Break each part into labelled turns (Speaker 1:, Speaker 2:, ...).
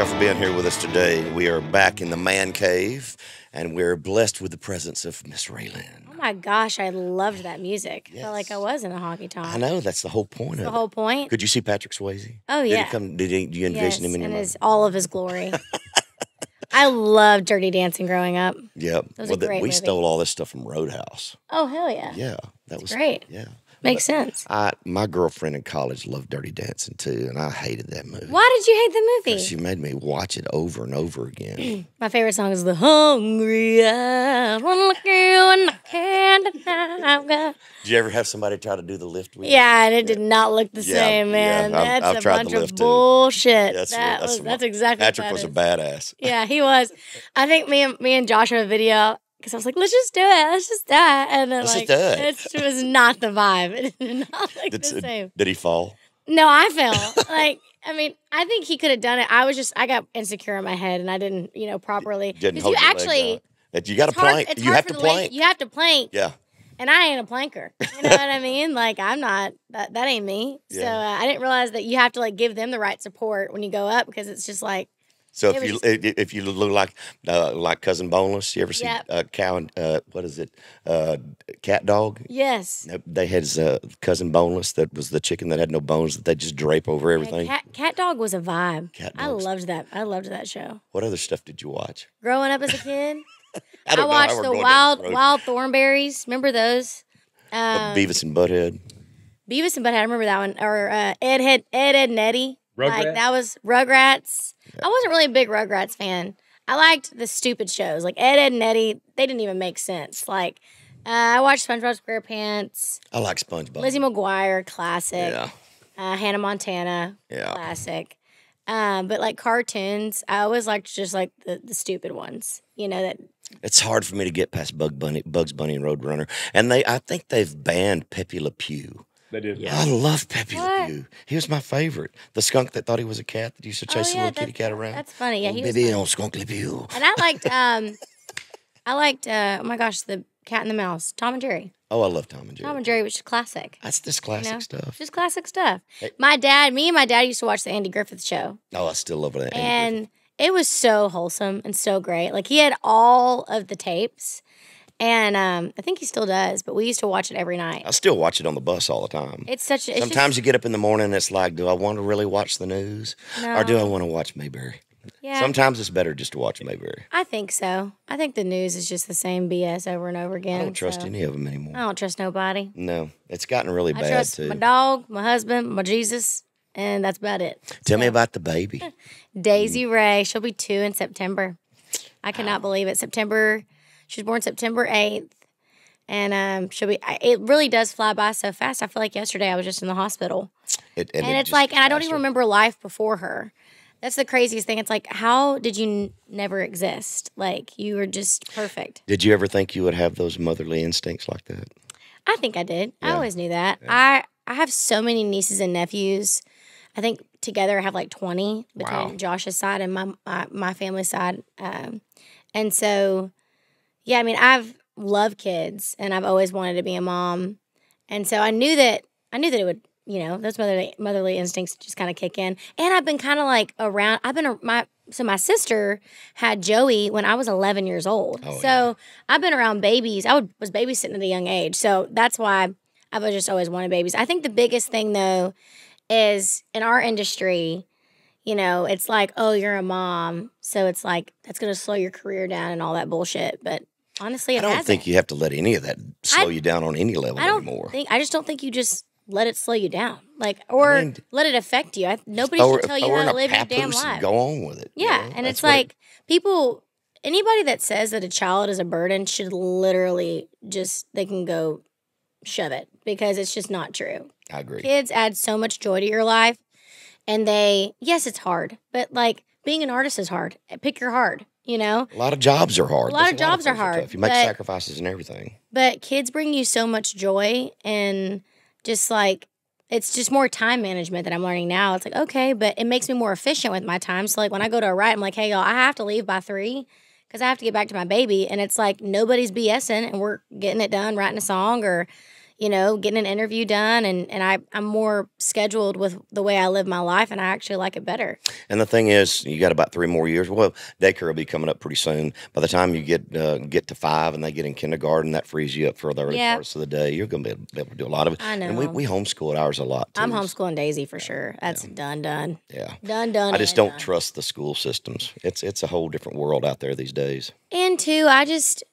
Speaker 1: y'all for being here with us today. We are back in the man cave, and we're blessed with the presence of Miss RaeLynn.
Speaker 2: Oh my gosh, I loved that music. Felt like I was in a honky tonk.
Speaker 1: I know that's the whole point
Speaker 2: The
Speaker 1: of
Speaker 2: whole
Speaker 1: it.
Speaker 2: point.
Speaker 1: Could you see Patrick Swayze?
Speaker 2: Oh,
Speaker 1: Did
Speaker 2: yeah.
Speaker 1: he come? Did he? Do you
Speaker 2: yes,
Speaker 1: envision him in
Speaker 2: in his all of his glory. I loved Dirty Dancing growing up.
Speaker 1: Yep.
Speaker 2: was
Speaker 1: well,
Speaker 2: great
Speaker 1: we
Speaker 2: movie.
Speaker 1: stole all this stuff from Roadhouse.
Speaker 2: Oh hell yeah,
Speaker 1: Yeah, that was
Speaker 2: great.
Speaker 1: Yeah.
Speaker 2: Makes sense.
Speaker 1: I my girlfriend in college loved Dirty Dancing too, and I hated that movie.
Speaker 2: Why did you hate the movie?
Speaker 1: She made me watch it over and over again. Mm.
Speaker 2: My favorite song is "The Hungry Eyes." Wanna look at you and I can't deny I've got-
Speaker 1: Did you ever have somebody try to do the lift with you?
Speaker 2: Yeah, and it did not look the
Speaker 1: Yeah,
Speaker 2: same, man.
Speaker 1: yeah, I've-
Speaker 2: that's
Speaker 1: I've
Speaker 2: a
Speaker 1: tried the
Speaker 2: bunch
Speaker 1: lift
Speaker 2: of bullshit.
Speaker 1: That's-
Speaker 2: that
Speaker 1: that's
Speaker 2: was,
Speaker 1: what-
Speaker 2: that's exactly
Speaker 1: Patrick was a badass.
Speaker 2: Yeah, he was. I think me and me and Josh have a video because I was like, let's just do it. Let's just do it. And then
Speaker 1: Let's
Speaker 2: like,
Speaker 1: it.
Speaker 2: it was not the vibe. It did not look
Speaker 1: Did,
Speaker 2: the same.
Speaker 1: did he fall?
Speaker 2: No, I fell. like, I mean, I think he could have done it. I was just, I got insecure in my head and I didn't, you know, properly.
Speaker 1: Didn't
Speaker 2: Because you actually.
Speaker 1: That you got to
Speaker 2: hard,
Speaker 1: plank. You have to
Speaker 2: the leg-
Speaker 1: plank.
Speaker 2: You have to plank.
Speaker 1: Yeah.
Speaker 2: And I ain't a planker. You know what I mean? Like, I'm not, that, that ain't me. So uh, I didn't realize that you have to like give them the right support when you go up because it's just like,
Speaker 1: So if you
Speaker 2: just-
Speaker 1: if if you look like uh, like cousin Boneless, you ever see
Speaker 2: Yep.
Speaker 1: uh, cow and uh, what is it, uh, cat dog?
Speaker 2: yes.
Speaker 1: They had his uh, cousin Boneless that was the chicken that had no bones that they just drape over
Speaker 2: Yeah,
Speaker 1: everything.
Speaker 2: Cat, Cat Dog was a vibe.
Speaker 1: Cat
Speaker 2: I
Speaker 1: Dog's-
Speaker 2: loved that. I loved that show.
Speaker 1: What other stuff did you watch?
Speaker 2: Growing up as a kid,
Speaker 1: I,
Speaker 2: I,
Speaker 1: don't know how
Speaker 2: watched the Wild
Speaker 1: this road.
Speaker 2: Wild Thornberrys. Remember those? Um,
Speaker 1: Beavis and Butthead.
Speaker 2: Beavis and Butthead. I remember that one. Or uh, Ed, Ed, Ed, Ed, and Eddie. Like that was Rugrats. I wasn't really a big Rugrats fan. I liked the stupid shows like Ed, Ed, and Eddie. They didn't even make sense. Like uh, I watched SpongeBob SquarePants,
Speaker 1: I like SpongeBob.
Speaker 2: Lizzie McGuire, classic.
Speaker 1: Yeah,
Speaker 2: Uh, Hannah Montana,
Speaker 1: yeah.
Speaker 2: classic. Um, but like cartoons, I always liked just like the, the stupid ones. You know that
Speaker 1: It's hard for me to get past Bug Bunny, Bugs Bunny and Roadrunner, and they. I think they've banned Pepe Le Pew.
Speaker 3: They did.
Speaker 2: Yeah.
Speaker 1: I love Pepe Le
Speaker 2: What?
Speaker 1: Pew. He was my favorite. The skunk that thought he was a cat that used to chase
Speaker 2: oh,
Speaker 1: the
Speaker 2: yeah,
Speaker 1: little kitty cat around.
Speaker 2: That's funny. Yeah,
Speaker 1: Oh,
Speaker 2: he was.
Speaker 1: baby
Speaker 2: funny.
Speaker 1: on Skunk Le Pew.
Speaker 2: And I liked um, I liked uh, oh my gosh, the Cat and the Mouse, Tom and Jerry.
Speaker 1: Oh, I love Tom and Jerry.
Speaker 2: Tom and Jerry was just classic.
Speaker 1: That's just classic
Speaker 2: know?
Speaker 1: stuff.
Speaker 2: Just classic stuff.
Speaker 1: Hey.
Speaker 2: My dad, me and my dad used to watch the Andy Griffith show,
Speaker 1: Oh, I still love that. Andy
Speaker 2: and it was so wholesome and so great. Like he had all of the tapes, and um, I think he still does. But we used to watch it every night.
Speaker 1: I still watch it on the bus all the time.
Speaker 2: It's such. It's
Speaker 1: Sometimes you get up in the morning and it's like, do I want to really watch the news
Speaker 2: just,
Speaker 1: or do I want to watch Mayberry?
Speaker 2: Yeah,
Speaker 1: Sometimes it's better just to watch Mayberry.
Speaker 2: I think so. I think the news is just the same BS over and over again.
Speaker 1: I don't trust
Speaker 2: so-
Speaker 1: any of them anymore.
Speaker 2: I don't trust nobody.
Speaker 1: No, it's gotten really
Speaker 2: I
Speaker 1: bad
Speaker 2: trust
Speaker 1: too.
Speaker 2: my dog, my husband, my Jesus, and that's about it.
Speaker 1: Tell me about the baby.
Speaker 2: Daisy Ray. She'll be two in September. I cannot believe it. September. She was born September eighth, and um, she'll be. I- It really does fly by so fast. I feel like yesterday I was just in the hospital,
Speaker 1: It,
Speaker 2: and,
Speaker 1: it
Speaker 2: it's like, and I don't even remember life before her. That's the craziest thing. It's like, how did you n- never exist? Like you were just perfect.
Speaker 1: Did you ever think you would have those motherly instincts like that?
Speaker 2: I think I did. I always knew that. I I have so many nieces and nephews. I think together I have like twenty between
Speaker 1: Wow.
Speaker 2: Josh's side and my my, my family side. Um, and so, yeah, I mean, I've loved kids and I've always wanted to be a mom. And so I knew that I knew that it would, you know, those motherly motherly instincts just kind of kick in. And I've been kind of like around. I've been a- my so my sister had Joey when I was 11 years old.
Speaker 1: Oh,
Speaker 2: so I've been around babies. I would, was babysitting at a young age. So that's why I've just always wanted babies. I think the biggest thing though is in our industry, you know, it's like, oh, you're a mom. So it's like, that's going to slow your career down and all that bullshit. But honestly, it
Speaker 1: I don't
Speaker 2: hasn't.
Speaker 1: think you have to let any of that slow
Speaker 2: I-
Speaker 1: you down on any level
Speaker 2: I don't
Speaker 1: anymore.
Speaker 2: think, I just don't think you just let it slow you down. Like, or
Speaker 1: mean,
Speaker 2: let it affect you. I, nobody should tell you how to live your damn life.
Speaker 1: Go on with it. you
Speaker 2: Yeah,
Speaker 1: know?
Speaker 2: and
Speaker 1: That's
Speaker 2: it's
Speaker 1: what it-
Speaker 2: like people anybody that says that a child is a burden should literally just they can go shove it because it's just not true.
Speaker 1: I agree.
Speaker 2: Kids add so much joy to your life and they yes, it's hard, but like being an artist is hard. Pick your hard, you know?
Speaker 1: A lot of jobs are hard.
Speaker 2: A lot
Speaker 1: There's
Speaker 2: of jobs are hard,
Speaker 1: tough. You make
Speaker 2: but-
Speaker 1: sacrifices and everything.
Speaker 2: But kids bring you so much joy and just like it's just more time management that I'm learning now. It's like, okay, but it makes me more efficient with my time. So like when I go to a write, I'm like, hey y'all, I have to leave by three because I have to get back to my baby. And it's like nobody's BSing and we're getting it done, writing a song or, you know, getting an interview done, and and I I'm more scheduled with the way I live my life, and I actually like it better.
Speaker 1: And the thing is, you got about three more years. Well, daycare will be coming up pretty soon. By the time you get uh, get to five and they get in kindergarten, that frees you up for the early
Speaker 2: Yeah.
Speaker 1: parts of the day. You're going to be able to do a lot of it.
Speaker 2: I know.
Speaker 1: And we, we homeschool at ours a lot too.
Speaker 2: I'm homeschooling Daisy for sure. That's done, done,
Speaker 1: Yeah.
Speaker 2: done, done.
Speaker 1: I just don't
Speaker 2: done.
Speaker 1: trust the school systems. It's it's a whole different world out there these days.
Speaker 2: And two, I just,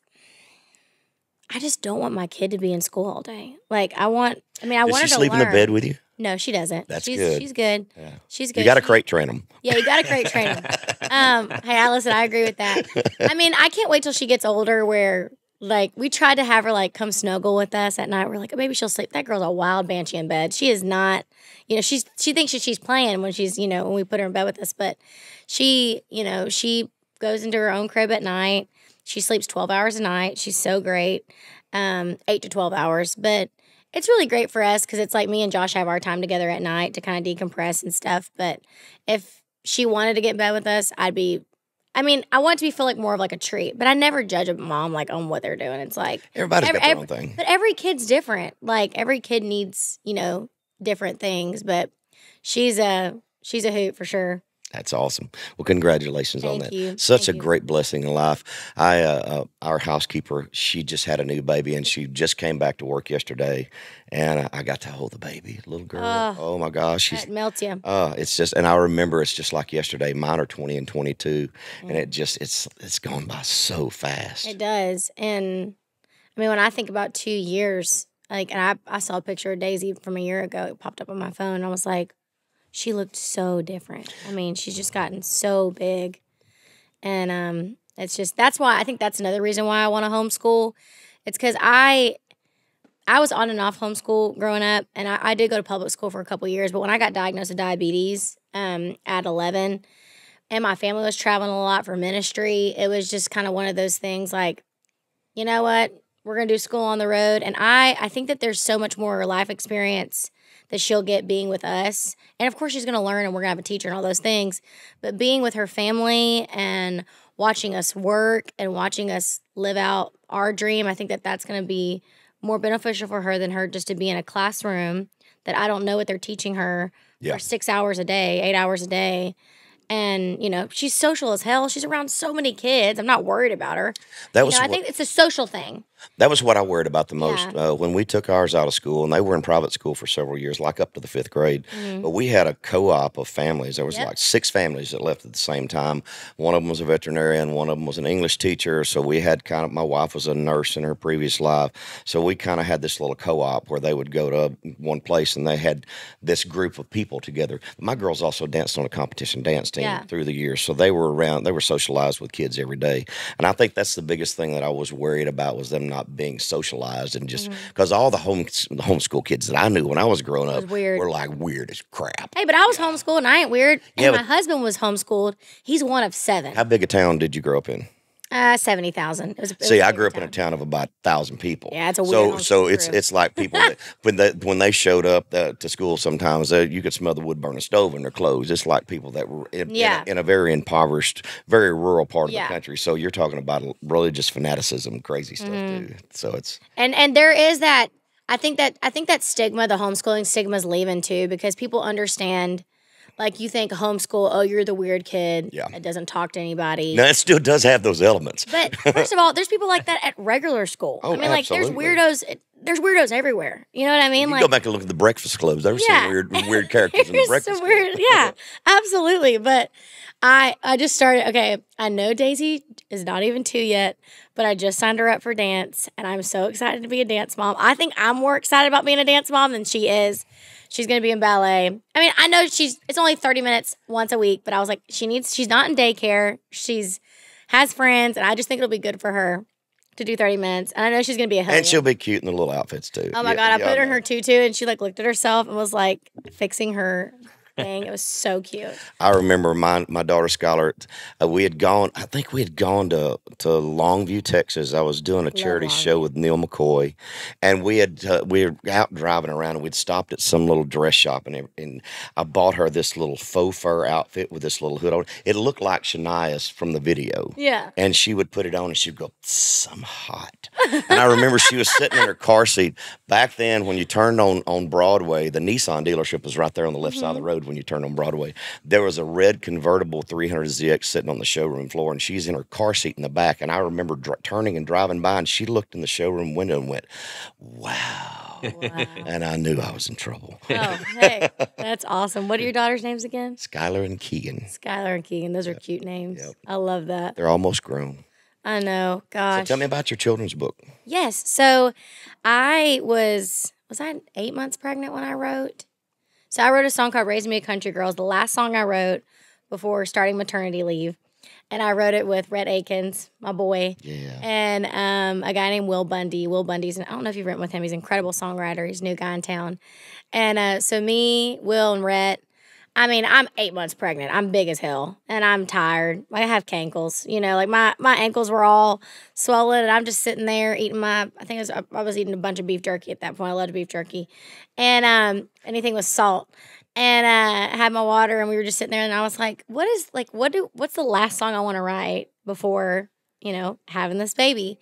Speaker 2: I just don't want my kid to be in school all day. Like I want. I mean, I
Speaker 1: Does
Speaker 2: want her to
Speaker 1: sleep
Speaker 2: learn.
Speaker 1: in the bed with you?
Speaker 2: No, she doesn't.
Speaker 1: That's
Speaker 2: she's,
Speaker 1: good.
Speaker 2: She's good.
Speaker 1: Yeah.
Speaker 2: She's good.
Speaker 1: You got to crate train them.
Speaker 2: Yeah, you got to crate train 'em. Um, hey, Allison, I agree with that. I mean, I can't wait till she gets older where, like, we tried to have her, like, come snuggle with us at night. We're like, oh, maybe she'll sleep. That girl's a wild banshee in bed. She is not, you know, she's, she thinks that she's playing when she's, you know, when we put her in bed with us. But she, you know, she goes into her own crib at night. She sleeps 12 hours a night. She's so great, um, 8 to 12 hours. But it's really great for us because it's like me and Josh have our time together at night to kind of decompress and stuff. But if she wanted to get in bed with us, I'd be. I mean, I want it to be feel like more of like a treat, but I never judge a mom like on what they're doing. It's like,
Speaker 1: Everybody's
Speaker 2: Every-
Speaker 1: got their
Speaker 2: every-
Speaker 1: own thing.
Speaker 2: but every kid's different. Like every kid needs, you know, different things. But she's a she's a hoot for sure.
Speaker 1: That's awesome. Well, congratulations on that.
Speaker 2: you.
Speaker 1: Such
Speaker 2: Thank
Speaker 1: a
Speaker 2: you.
Speaker 1: great blessing in life. I, uh, uh, our housekeeper, she just had a new baby, and she just came back to work yesterday, and I, I got to hold the baby, little girl.
Speaker 2: Oh.
Speaker 1: oh my gosh, she's.
Speaker 2: That melts you.
Speaker 1: Uh, it's just, and I remember it's just like yesterday. Mine are twenty and twenty-two, and it just, it's, it's gone by so fast.
Speaker 2: It does. And I mean, when I think about two years, like, and I, I saw a picture of Daisy from a year ago. It popped up on my phone. And I was like, she looked so different. I mean, she's just gotten so big. And um, it's just, that's why I think that's another reason why I want to homeschool. It's because I, I was on and off homeschool growing up, and I, I did go to public school for a couple years. But when I got diagnosed with diabetes um, at 11, and my family was traveling a lot for ministry, it was just kind of one of those things like, you know what, we're gonna do school on the road, and I I think that there's so much more life experience that she'll get being with us, and of course she's gonna learn, and we're gonna have a teacher and all those things, but being with her family and watching us work and watching us live out our dream, I think that that's gonna be more beneficial for her than her just to be in a classroom that I don't know what they're teaching her
Speaker 1: Yeah.
Speaker 2: for six hours a day, eight hours a day. And, you know, she's social as hell. She's around so many kids. I'm not worried about her.
Speaker 1: That
Speaker 2: You
Speaker 1: was
Speaker 2: know, I think it's a social thing.
Speaker 1: That was what I worried about the most
Speaker 2: Yeah.
Speaker 1: uh, when we took ours out of school, and they were in private school for several years, like up to the fifth grade.
Speaker 2: Mhm.
Speaker 1: But we had a co-op of families. There was
Speaker 2: Yep.
Speaker 1: like six families that left at the same time. One of them was a veterinarian. One of them was an English teacher. So we had kind of my wife was a nurse in her previous life. So we kind of had this little co-op where they would go to one place and they had this group of people together. My girls also danced on a competition dance
Speaker 2: Yeah.
Speaker 1: through the years, so they were around. They were socialized with kids every day, and I think that's the biggest thing that I was worried about was them not being socialized and just because all the home the homeschool kids that I knew when I was growing
Speaker 2: Mm-hmm.
Speaker 1: Up were like weird as crap.
Speaker 2: Hey, but I was homeschooled and I ain't weird. And
Speaker 1: Yeah,
Speaker 2: my husband was homeschooled. He's one of seven.
Speaker 1: How big a town did you grow up in?
Speaker 2: Uh, 70,000. It was, it
Speaker 1: See, I grew up in a
Speaker 2: town.
Speaker 1: town of about thousand people.
Speaker 2: Yeah, it's a
Speaker 1: so so it's it's like people that when they when they showed up uh, to school sometimes uh, you could smell the wood burning stove in their clothes. It's like people that were in, in a- in, a, very impoverished, very rural part of
Speaker 2: Yeah.
Speaker 1: the country. So you're talking about religious fanaticism, crazy stuff too. So it's
Speaker 2: And and there is that I think that I think that stigma, the homeschooling stigma is leaving too because people understand like you think homeschool, oh, you're the weird kid
Speaker 1: Yeah.
Speaker 2: that doesn't talk to anybody.
Speaker 1: now it still does have those elements.
Speaker 2: But first of all, there's people like that at regular school.
Speaker 1: Oh,
Speaker 2: I mean, like there's weirdos. There's weirdos everywhere. You know what I mean?
Speaker 1: you
Speaker 2: like
Speaker 1: go back and look at the Breakfast Clubs. There were
Speaker 2: Yeah.
Speaker 1: some weird weird characters in the Breakfast Club.
Speaker 2: weird, yeah, absolutely. But I, I just started. Okay, I know Daisy is not even two yet, but I just signed her up for dance, and I'm so excited to be a dance mom. I think I'm more excited about being a dance mom than she is. She's gonna be in ballet. I mean, I know she's. It's only 30 minutes once a week, but I was like, she needs. She's not in daycare. She's has friends, and I just think it'll be good for her to do 30 minutes. And I know she's gonna be a
Speaker 1: And she'll be cute in the little outfits too.
Speaker 2: Oh my
Speaker 1: Yeah,
Speaker 2: god, I put her in her tutu and she like looked at herself and was like fixing her thing. It was so cute.
Speaker 1: I remember my my daughter Skylar. Uh, we had gone. I think we had gone to to Longview, Texas. I was doing a charity show with Neal McCoy, and we had uh, we were out driving around, and we'd stopped at some little dress shop, and, and I bought her this little faux fur outfit with this little hood on. It looked like Shania's from the video.
Speaker 2: Yeah.
Speaker 1: And she would put it on and she'd go, "Tss, I'm hot. and I remember she was sitting in her car seat. Back then, when you turned on on Broadway, the Nissan dealership was right there on the left side of the road. When you turn on Broadway, there was a red convertible 300ZX sitting on the showroom floor, and she's in her car seat in the back. And I remember dr- turning and driving by, and she looked in the showroom window and went, "Wow."
Speaker 2: Wow.
Speaker 1: And I knew I was in trouble.
Speaker 2: Oh, hey, that's awesome. What are your daughters' names again?
Speaker 1: Skylar and Keegan,
Speaker 2: Skylar and Keegan. Those are cute names.
Speaker 1: Yep.
Speaker 2: I love that.
Speaker 1: they're almost grown.
Speaker 2: I know. Gosh.
Speaker 1: So tell me about your children's book.
Speaker 2: Yes. So I was was I eight months pregnant when I wrote? So I wrote a song called Raise Me a Country Girl. It's the last song I wrote before starting maternity leave. And I wrote it with Rhett Akins, my boy,
Speaker 1: Yeah.
Speaker 2: and um, a guy named Will Bundy. Will Bundy's, and I don't know if you've written with him. He's an incredible songwriter. He's a new guy in town. And uh, so me, Will, and Rhett, I mean, I'm eight months pregnant. I'm big as hell, and I'm tired. Like, I have cankles. You know, like my my ankles were all swollen, and I'm just sitting there eating my. I think it was, I was eating a bunch of beef jerky at that point. I loved beef jerky, and um, anything with salt. And uh, I had my water, and we were just sitting there, and I was like, "What is like? What do? What's the last song I want to write before you know having this baby?"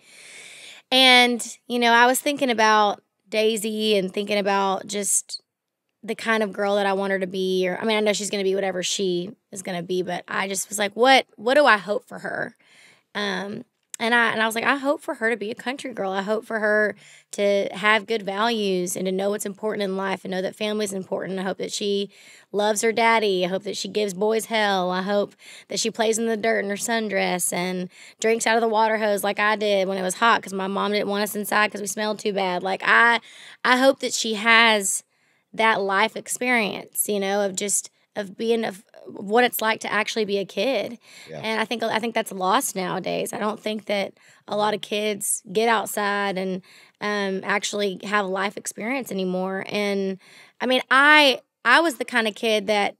Speaker 2: And you know, I was thinking about Daisy and thinking about just the kind of girl that I want her to be or I mean I know she's going to be whatever she is going to be but I just was like what what do I hope for her? Um and I and I was like I hope for her to be a country girl. I hope for her to have good values and to know what's important in life and know that family's important. I hope that she loves her daddy. I hope that she gives boys hell. I hope that she plays in the dirt in her sundress and drinks out of the water hose like I did when it was hot cuz my mom didn't want us inside cuz we smelled too bad. Like I I hope that she has that life experience, you know, of just of being of what it's like to actually be a kid.
Speaker 1: Yeah.
Speaker 2: And I think I think that's lost nowadays. I don't think that a lot of kids get outside and um, actually have a life experience anymore. And I mean, I I was the kind of kid that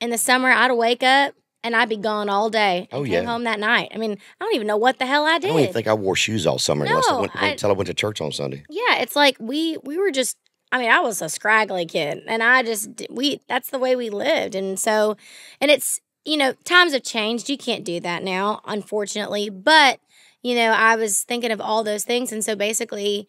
Speaker 2: in the summer I'd wake up and I'd be gone all day. And
Speaker 1: Oh,
Speaker 2: came
Speaker 1: yeah.
Speaker 2: home that night. I mean, I don't even know what the hell I did.
Speaker 1: I don't even think I wore shoes all summer unless I went,
Speaker 2: I-
Speaker 1: until I went to church on Sunday.
Speaker 2: Yeah, it's like we we were just I mean, I was a scraggly kid and I just we that's the way we lived. And so and it's you know, times have changed. You can't do that now, unfortunately. But, you know, I was thinking of all those things and so basically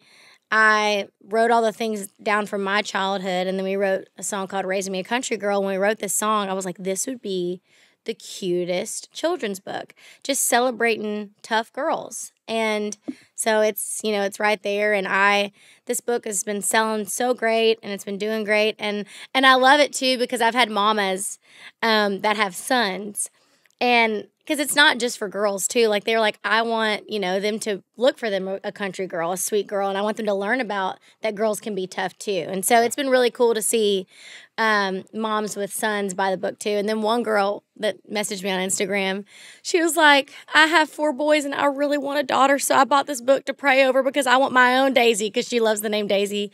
Speaker 2: I wrote all the things down from my childhood and then we wrote a song called Raising Me a Country Girl. When we wrote this song, I was like this would be the cutest children's book, just celebrating tough girls. And so it's, you know, it's right there. And I this book has been selling so great and it's been doing great. And and I love it too because I've had mamas um that have sons and because it's not just for girls too like they're like i want you know them to look for them a- country girl a sweet girl and i want them to learn about that girls can be tough too. And so it's been really cool to see um, moms with sons buy the book too. And then one girl that messaged me on instagram she was like i have four boys and i really want a daughter so i bought this book to pray over because i want my own daisy because she loves the name daisy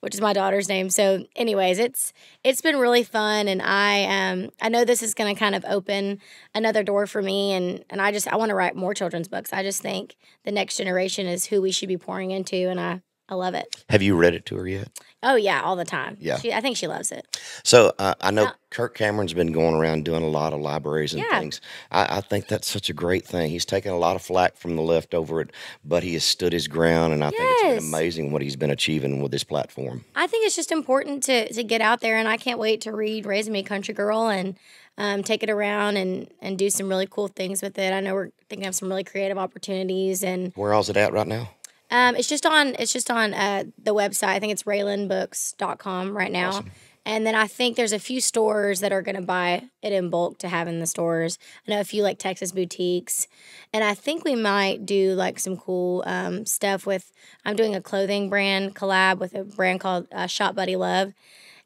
Speaker 2: which is my daughter's name. So, anyways, it's it's been really fun, and I um I know this is going to kind of open another door for me, and and I just I want to write more children's books. I just think the next generation is who we should be pouring into, and I I love it.
Speaker 1: Have you read it to her yet?
Speaker 2: Oh yeah, all the time.
Speaker 1: Yeah.
Speaker 2: she, I think she loves it.
Speaker 1: So uh, I know
Speaker 2: Yeah.
Speaker 1: Kirk Cameron's been going around doing a lot of libraries and
Speaker 2: Yeah.
Speaker 1: things. I, I think that's such a great thing. He's taken a lot of flack from the left over it, but he has stood his ground, and I think it's been amazing what he's been achieving with this platform.
Speaker 2: I think it's just important to to get out there, and I can't wait to read "Raising Me a Country Girl" and um, take it around and and do some really cool things with it. I know we're thinking of some really creative opportunities and.
Speaker 1: Where is it at right now?
Speaker 2: Um, it's just on it's just on uh, the website. I think it's raylanbooks.com right now.
Speaker 1: Awesome.
Speaker 2: And then I think there's a few stores that are going to buy it in bulk to have in the stores. I know a few like Texas boutiques. And I think we might do like some cool um, stuff with, I'm doing a clothing brand collab with a brand called uh, Shop Buddy Love.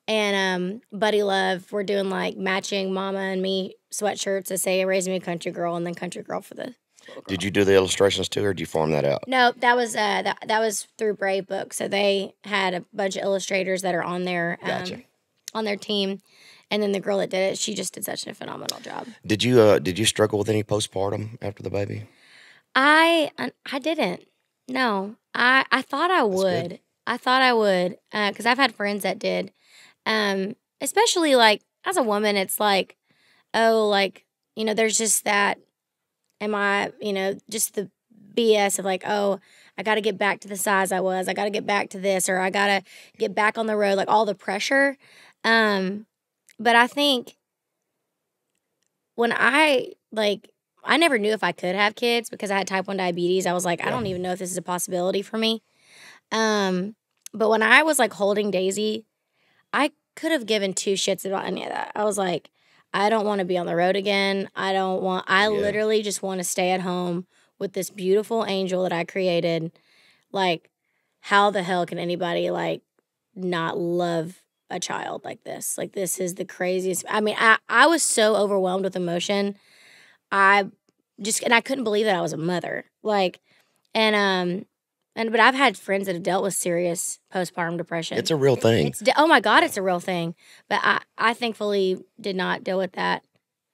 Speaker 2: And um, Buddy Love, we're doing like matching Mama and Me sweatshirts that say Raise Me a Country Girl and then Country Girl for the
Speaker 1: Did you do the illustrations too, or did you form that out?
Speaker 2: no, that was uh that, that was through Brave Books. So they had a bunch of illustrators that are on their um,
Speaker 1: Gotcha.
Speaker 2: on their team, and then the girl that did it, she just did such a phenomenal job.
Speaker 1: Did you uh, did you struggle with any postpartum after the baby?
Speaker 2: I I- didn't. No, I I thought I would. I thought I would because I've had friends that did. Um, especially like as a woman, it's like, oh, like you know, there's just that. Am I, you know, just the BS of like, oh, I got to get back to the size I was. I got to get back to this, or I got to get back on the road. Like all the pressure. Um, but I think when I like, I never knew if I could have kids because I had type one diabetes. I was like, I don't even know if this is a possibility for me. Um, but when I was like holding Daisy, I could have given two shits about any of that. I was like, I don't want to be on the road again. I don't want, I
Speaker 1: Yeah.
Speaker 2: literally just want to stay at home with this beautiful angel that I created. Like, how the hell can anybody like not love a child like this? Like, this is the craziest. I mean, I, I was so overwhelmed with emotion. I just, and I couldn't believe that I was a mother. Like, and, um, and, but I've had friends that have dealt with serious postpartum depression.
Speaker 1: It's a real thing.
Speaker 2: It's de- oh my god, it's a real thing. But I I thankfully did not deal with that,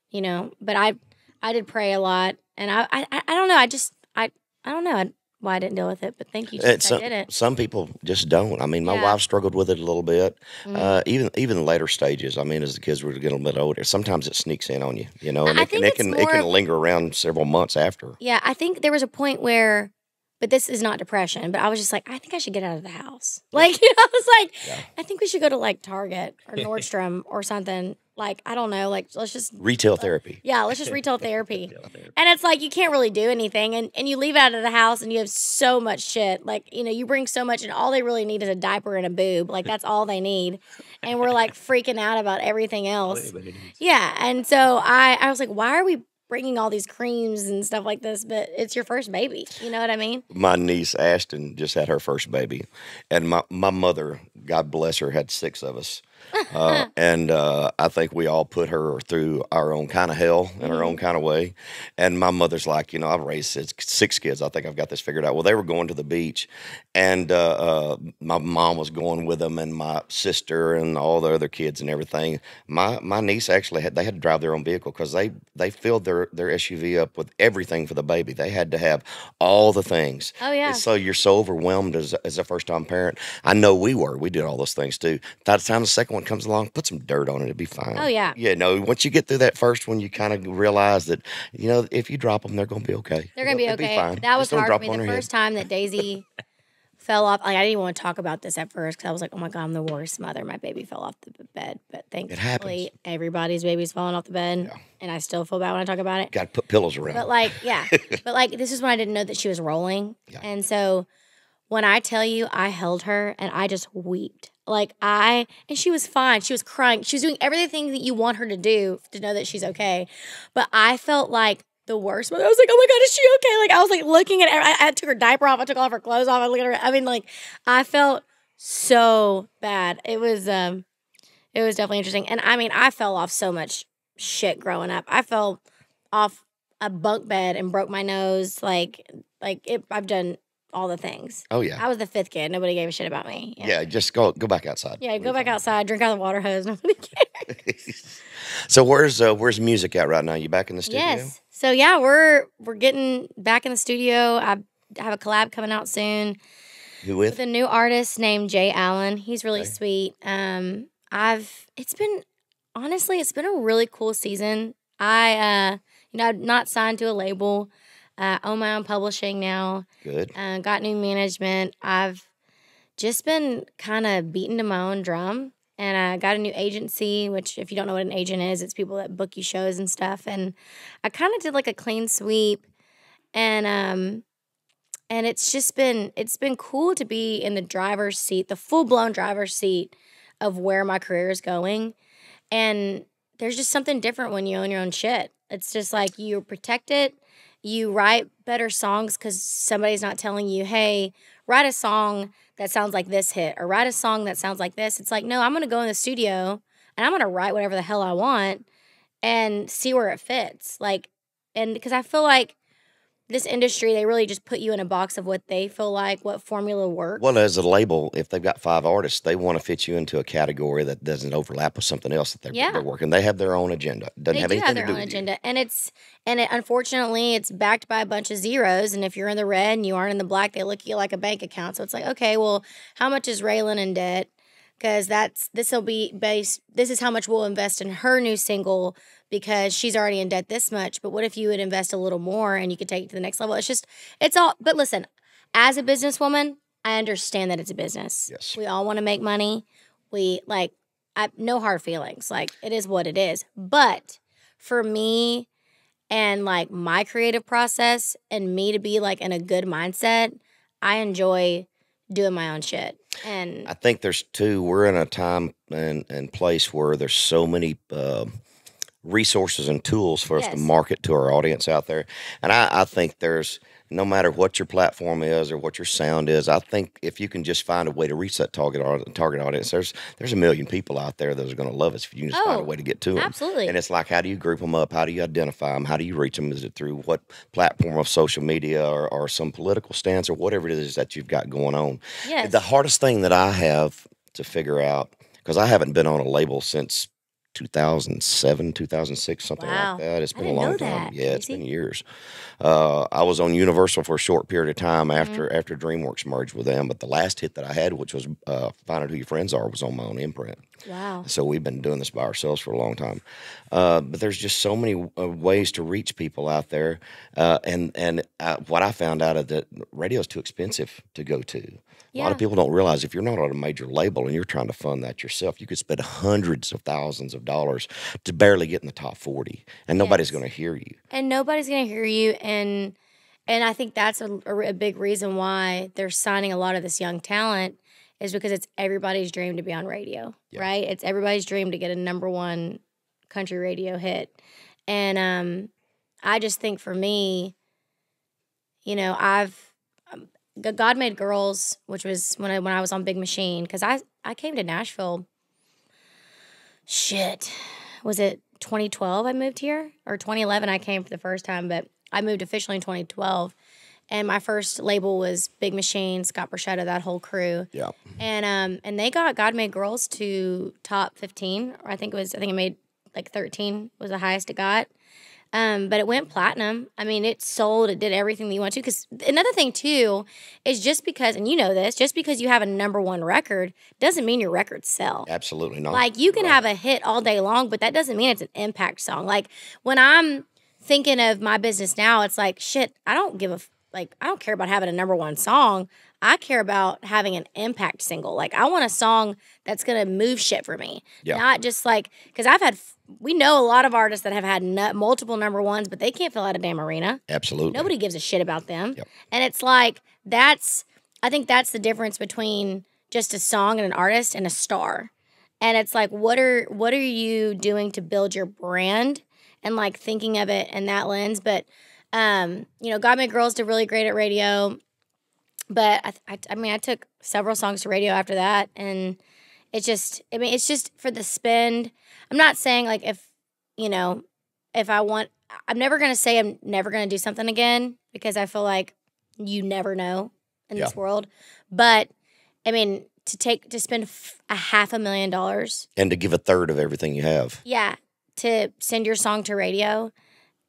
Speaker 2: you know. But I I did pray a lot, and I I, I don't know. I just I I don't know why I didn't deal with it. But thank you, Jesus,
Speaker 1: It's
Speaker 2: I
Speaker 1: some,
Speaker 2: didn't.
Speaker 1: some people just don't. I mean, my
Speaker 2: Yeah.
Speaker 1: wife struggled with it a little bit.
Speaker 2: Mhm.
Speaker 1: Uh, even even the later stages. I mean, as the kids were getting a little bit older, sometimes it sneaks in on you. You know, and
Speaker 2: I
Speaker 1: it,
Speaker 2: think
Speaker 1: it can it can linger around several months after.
Speaker 2: Yeah, I think there was a point where, but this is not depression. But I was just like, I think I should get out of the house. Like you know, I was like,
Speaker 1: Yeah.
Speaker 2: I think we should go to like Target or Nordstrom or something. Like I don't know. Like let's just
Speaker 1: Retail therapy.
Speaker 2: Yeah, let's just retail therapy. And it's like you can't really do anything and, and you leave out of the house and you have so much shit. Like, you know, you bring so much and all they really need is a diaper and a boob. Like that's all they need. And we're like freaking out about everything else. Yeah. And so I I was like, why are we bringing all these creams and stuff like this? But it's your first baby. You know what I mean?
Speaker 1: my niece Ashton just had her first baby, and my my mother, God bless her, had six of us, uh, and uh, I think we all put her through our own kind of hell in our own kind of way. And my mother's like, you know, I've raised six, six kids. I think I've got this figured out. Well, they were going to the beach, and uh, uh, my mom was going with them, and my sister and all the other kids and everything. My my niece actually had they had to drive their own vehicle because they they filled their their SUV up with everything for the baby. They had to have all the things.
Speaker 2: Oh yeah.
Speaker 1: And so you're so overwhelmed as, as a first time parent. I know we were. We did all those things too. By the time the second one comes along, put some dirt on it. It'll be fine.
Speaker 2: Oh, yeah.
Speaker 1: Yeah. No. Once you get through that first one, you kind of realize that you know if you drop them, they're going to be okay.
Speaker 2: They're gonna be
Speaker 1: They'll- they'll
Speaker 2: okay.
Speaker 1: fine.
Speaker 2: That was hard for me the
Speaker 1: their head.
Speaker 2: first time that Daisy fell off. Like I didn't even want to talk about this at first because I was like, "Oh my god, I'm the worst mother. My baby fell off the bed." But thankfully, everybody's baby's falling off the bed,
Speaker 1: Yeah.
Speaker 2: and I still feel bad when I talk about it.
Speaker 1: Got to put pillows around.
Speaker 2: But like, yeah, but like this is when I didn't know that she was rolling,
Speaker 1: Yeah.
Speaker 2: and so when I tell you, I held her and I just wept. Like I, and she was fine. She was crying. She was doing everything that you want her to do to know that she's okay. But I felt like the worst. But I was like, oh my god, is she okay? Like I was like looking at. I, I took her diaper off. I took all of her clothes off. I looked at her. I mean, like I felt so bad. It was um, it was definitely interesting. And I mean, I fell off so much shit growing up. I fell off a bunk bed and broke my nose. Like like it, I've done all the things.
Speaker 1: oh yeah.
Speaker 2: I was the fifth kid. Nobody gave a shit about me.
Speaker 1: yeah. Just go go back outside.
Speaker 2: Yeah, go back outside, drink out of the water hose. Nobody cares.
Speaker 1: so where's uh, where's music at right now? You back in the studio?
Speaker 2: Yes. So yeah, we're we're getting back in the studio. I have a collab coming out soon
Speaker 1: Who
Speaker 2: with
Speaker 1: with?
Speaker 2: a new artist named Jay Allen. He's really
Speaker 1: Okay.
Speaker 2: sweet. Um, I've it's been honestly, it's been a really cool season. I uh, you know, I'm not signed to a label. Uh, own my own publishing now.
Speaker 1: Good.
Speaker 2: uh, got new management. I've just been kind of beating to my own drum. And I got a new agency, which, if you don't know what an agent is, it's people that book you shows and stuff. And I kind of did like a clean sweep, and um, and it's just been it's been cool to be in the driver's seat, the full blown driver's seat of where my career is going. And there's just something different when you own your own shit. It's just like you protect it, you write better songs because somebody's not telling you, hey, write a song that sounds like this hit or write a song that sounds like this. It's like, no, I'm going to go in the studio and I'm going to write whatever the hell I want and see where it fits. Like, and because I feel like this industry, they really just put you in a box of what they feel like, what formula works.
Speaker 1: Well, as a label, if they've got five artists, they want to fit you into a category that doesn't overlap with something else that they're,
Speaker 2: Yeah.
Speaker 1: they're working. They have their own agenda. Doesn't
Speaker 2: they
Speaker 1: have
Speaker 2: do
Speaker 1: anything
Speaker 2: have their
Speaker 1: to do
Speaker 2: own
Speaker 1: with
Speaker 2: agenda, and it's and it unfortunately it's backed by a bunch of zeros. And if you're in the red and you aren't in the black, they look at you like a bank account. So it's like, okay, well, how much is RaeLynn in debt? Because that's this will be based. This is how much we'll invest in her new single because she's already in debt this much. But what if you would invest a little more and you could take it to the next level? It's just it's all. But listen, as a businesswoman, I understand that it's a business.
Speaker 1: Yes.
Speaker 2: We all want to make money. We like I no hard feelings. Like it is what it is. But for me and like my creative process and me to be like in a good mindset, I enjoy doing my own shit. And
Speaker 1: I think there's two. We're in a time and, and place where there's so many uh, resources and tools for us to market to our audience out there. And I, I think there's no matter what your platform is or what your sound is, I think if you can just find a way to reach that target target audience, there's there's a million people out there that are going to love us if you can just find a
Speaker 2: Oh,
Speaker 1: way to get to them.
Speaker 2: absolutely.
Speaker 1: And it's like, how do you group them up? How do you identify them? How do you reach them? Is it through what platform of social media or, or some political stance or whatever it is that you've got going on?
Speaker 2: yes.
Speaker 1: The hardest thing that I have to figure out, because I haven't been on a label since 2007, 2006, something
Speaker 2: Wow.
Speaker 1: like that. It's been a long time. Yeah, it's been years. Uh, I was on Universal for a short period of time
Speaker 2: Mm-hmm.
Speaker 1: after after DreamWorks merged with them, but the last hit that I had, which was uh, "Find Out Who Your Friends Are," was on my own imprint.
Speaker 2: wow.
Speaker 1: So we've been doing this by ourselves for a long time. Uh, but there's just so many uh, ways to reach people out there, uh, and and uh, what I found out is that radio is too expensive to go to. A lot of people don't realize if you're not on a major label and you're trying to fund that yourself, you could spend hundreds of thousands of dollars to barely get in the top forty, and nobody's
Speaker 2: Yes.
Speaker 1: going to hear you.
Speaker 2: and nobody's gonna hear you and and i think that's a, a, big reason why they're signing a lot of this young talent is because it's everybody's dream to be on radio
Speaker 1: Yeah.
Speaker 2: right it's everybody's dream to get a number one country radio hit and um i just think for me you know i've god made girls which was when i when i was on big machine because i i came to nashville shit was it 2012 I moved here or 2011 I came for the first time, but I moved officially in 2012. And my first label was Big Machine, Scott Borchetta, that whole crew.
Speaker 1: Yeah,
Speaker 2: And um and they got God Made Girls to top 15, or I think it was I think it made like 13 was the highest it got. Um, but it went platinum. I mean, it sold. It did everything that you want to. Because another thing too is just because, and you know this, just because you have a number one record doesn't mean your records sell.
Speaker 1: absolutely not.
Speaker 2: Like you can
Speaker 1: Right.
Speaker 2: have a hit all day long, but that doesn't mean it's an impact song. Like when I'm thinking of my business now, it's like shit. I don't give a, like. I don't care about having a number one song. I care about having an impact single. Like I want a song that's gonna move shit for me,
Speaker 1: Yeah.
Speaker 2: not just like because I've had. We know a lot of artists that have had multiple number ones, but they can't fill out a damn arena.
Speaker 1: absolutely.
Speaker 2: Nobody gives a shit about them.
Speaker 1: Yep.
Speaker 2: And it's like that's I think that's the difference between just a song and an artist and a star. And it's like what are what are you doing to build your brand and like thinking of it in that lens, but um, you know, God Made Girls did really great at radio. But I, I, I mean, I took several songs to radio after that, and it just, I mean, it's just for the spend. I'm not saying like if, you know, if I want, I'm never gonna say I'm never gonna do something again because I feel like you never know in this world. But I mean, to take to spend f- a half a million dollars,
Speaker 1: and to give a third of everything you have.
Speaker 2: yeah, to send your song to radio,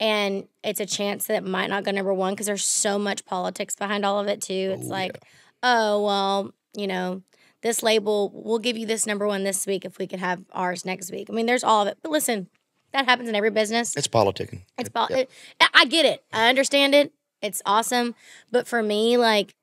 Speaker 2: and it's a chance that it might not go number one because there's so much politics behind all of it too. It's
Speaker 1: Oh,
Speaker 2: like, oh well, you know, this label we'll give you this number one this week if we could have ours next week. I mean, there's all of it, but listen, that happens in every business.
Speaker 1: It's politicking.
Speaker 2: It's about.
Speaker 1: Yep.
Speaker 2: It, I get it. I understand it. It's awesome. But for me, like,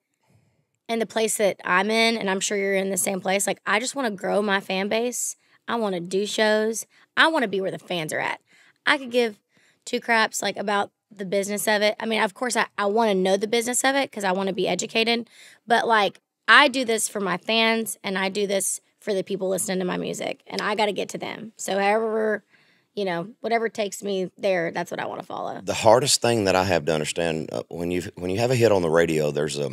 Speaker 2: in the place that I'm in, and I'm sure you're in the same place, like, I just want to grow my fan base. I want to do shows. I want to be where the fans are at. I could give two craps, like, about the business of it. I mean, of course, I, I want to know the business of it because I want to be educated. But, like, I do this for my fans and I do this for the people listening to my music, and I got to get to them. So, however, you know, whatever takes me there, that's what I want to follow.
Speaker 1: the hardest thing that I have to understand uh, when you when you have a hit on the radio, there's a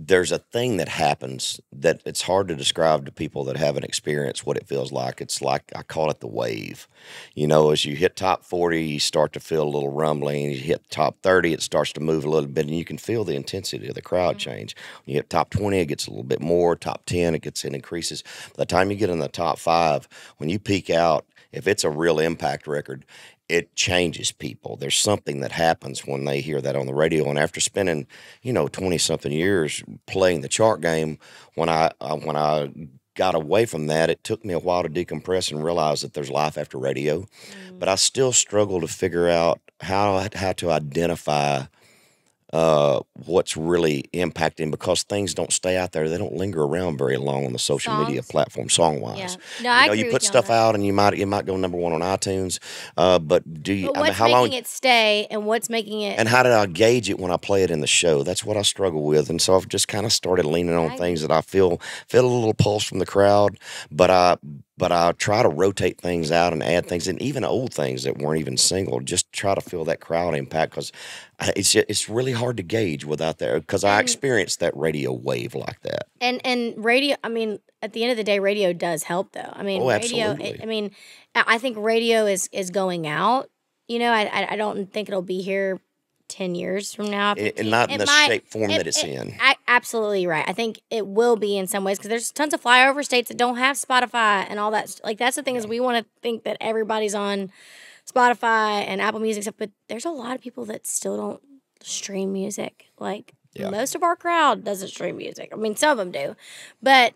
Speaker 1: there's a thing that happens that it's hard to describe to people that haven't experienced what it feels like. It's like I call it the wave. You know, as you hit top 40, you start to feel a little rumbling. You hit top 30, it starts to move a little bit, and you can feel the intensity of the crowd mm-hmm. change. When you hit top 20, it gets a little bit more. Top 10, it gets it increases. By the time you get in the top five, when you peak out, if it's a real impact record, it changes people. There's something that happens when they hear that on the radio. And after spending, you know, twenty something years playing the chart game, when I uh, when I got away from that, it took me a while to decompress and realize that there's life after radio. But I still struggle to figure out how how to identify uh, what's really impacting because things don't stay out there. They don't linger around very long on the social media platform, song wise.
Speaker 2: Yeah. No,
Speaker 1: You
Speaker 2: I
Speaker 1: know, you put
Speaker 2: you
Speaker 1: stuff out and you might it might go number one on iTunes, uh, but do you?
Speaker 2: But
Speaker 1: I mean,
Speaker 2: what's
Speaker 1: how
Speaker 2: making
Speaker 1: long?
Speaker 2: it stay and what's making it
Speaker 1: and how do I gauge it when I play it in the show? That's what I struggle with, and so I've just kind of started leaning on
Speaker 2: I
Speaker 1: things that I feel feel a little pulse from the crowd, but I but I try to rotate things out and add things, and even old things that weren't even single, just try to feel that crowd impact because it's it's really hard to gauge without that because I experienced that radio wave like that.
Speaker 2: And and radio. I mean, at the end of the day, radio does help, though. I mean,
Speaker 1: Oh,
Speaker 2: radio.
Speaker 1: absolutely.
Speaker 2: I mean, I think radio is is going out. You know, I I, don't think it'll be here ten years from now.
Speaker 1: It-
Speaker 2: 15.
Speaker 1: and not in
Speaker 2: It
Speaker 1: the
Speaker 2: might-
Speaker 1: shape form
Speaker 2: it-
Speaker 1: that it's
Speaker 2: it-
Speaker 1: in.
Speaker 2: I absolutely right. I think it will be in some ways because there's tons of flyover states that don't have Spotify and all that. Like that's the thing is we want to think that everybody's on Spotify and Apple Music stuff, but there's a lot of people that still don't stream music. Like
Speaker 1: Yeah.
Speaker 2: most of our crowd doesn't stream music. I mean, some of them do, but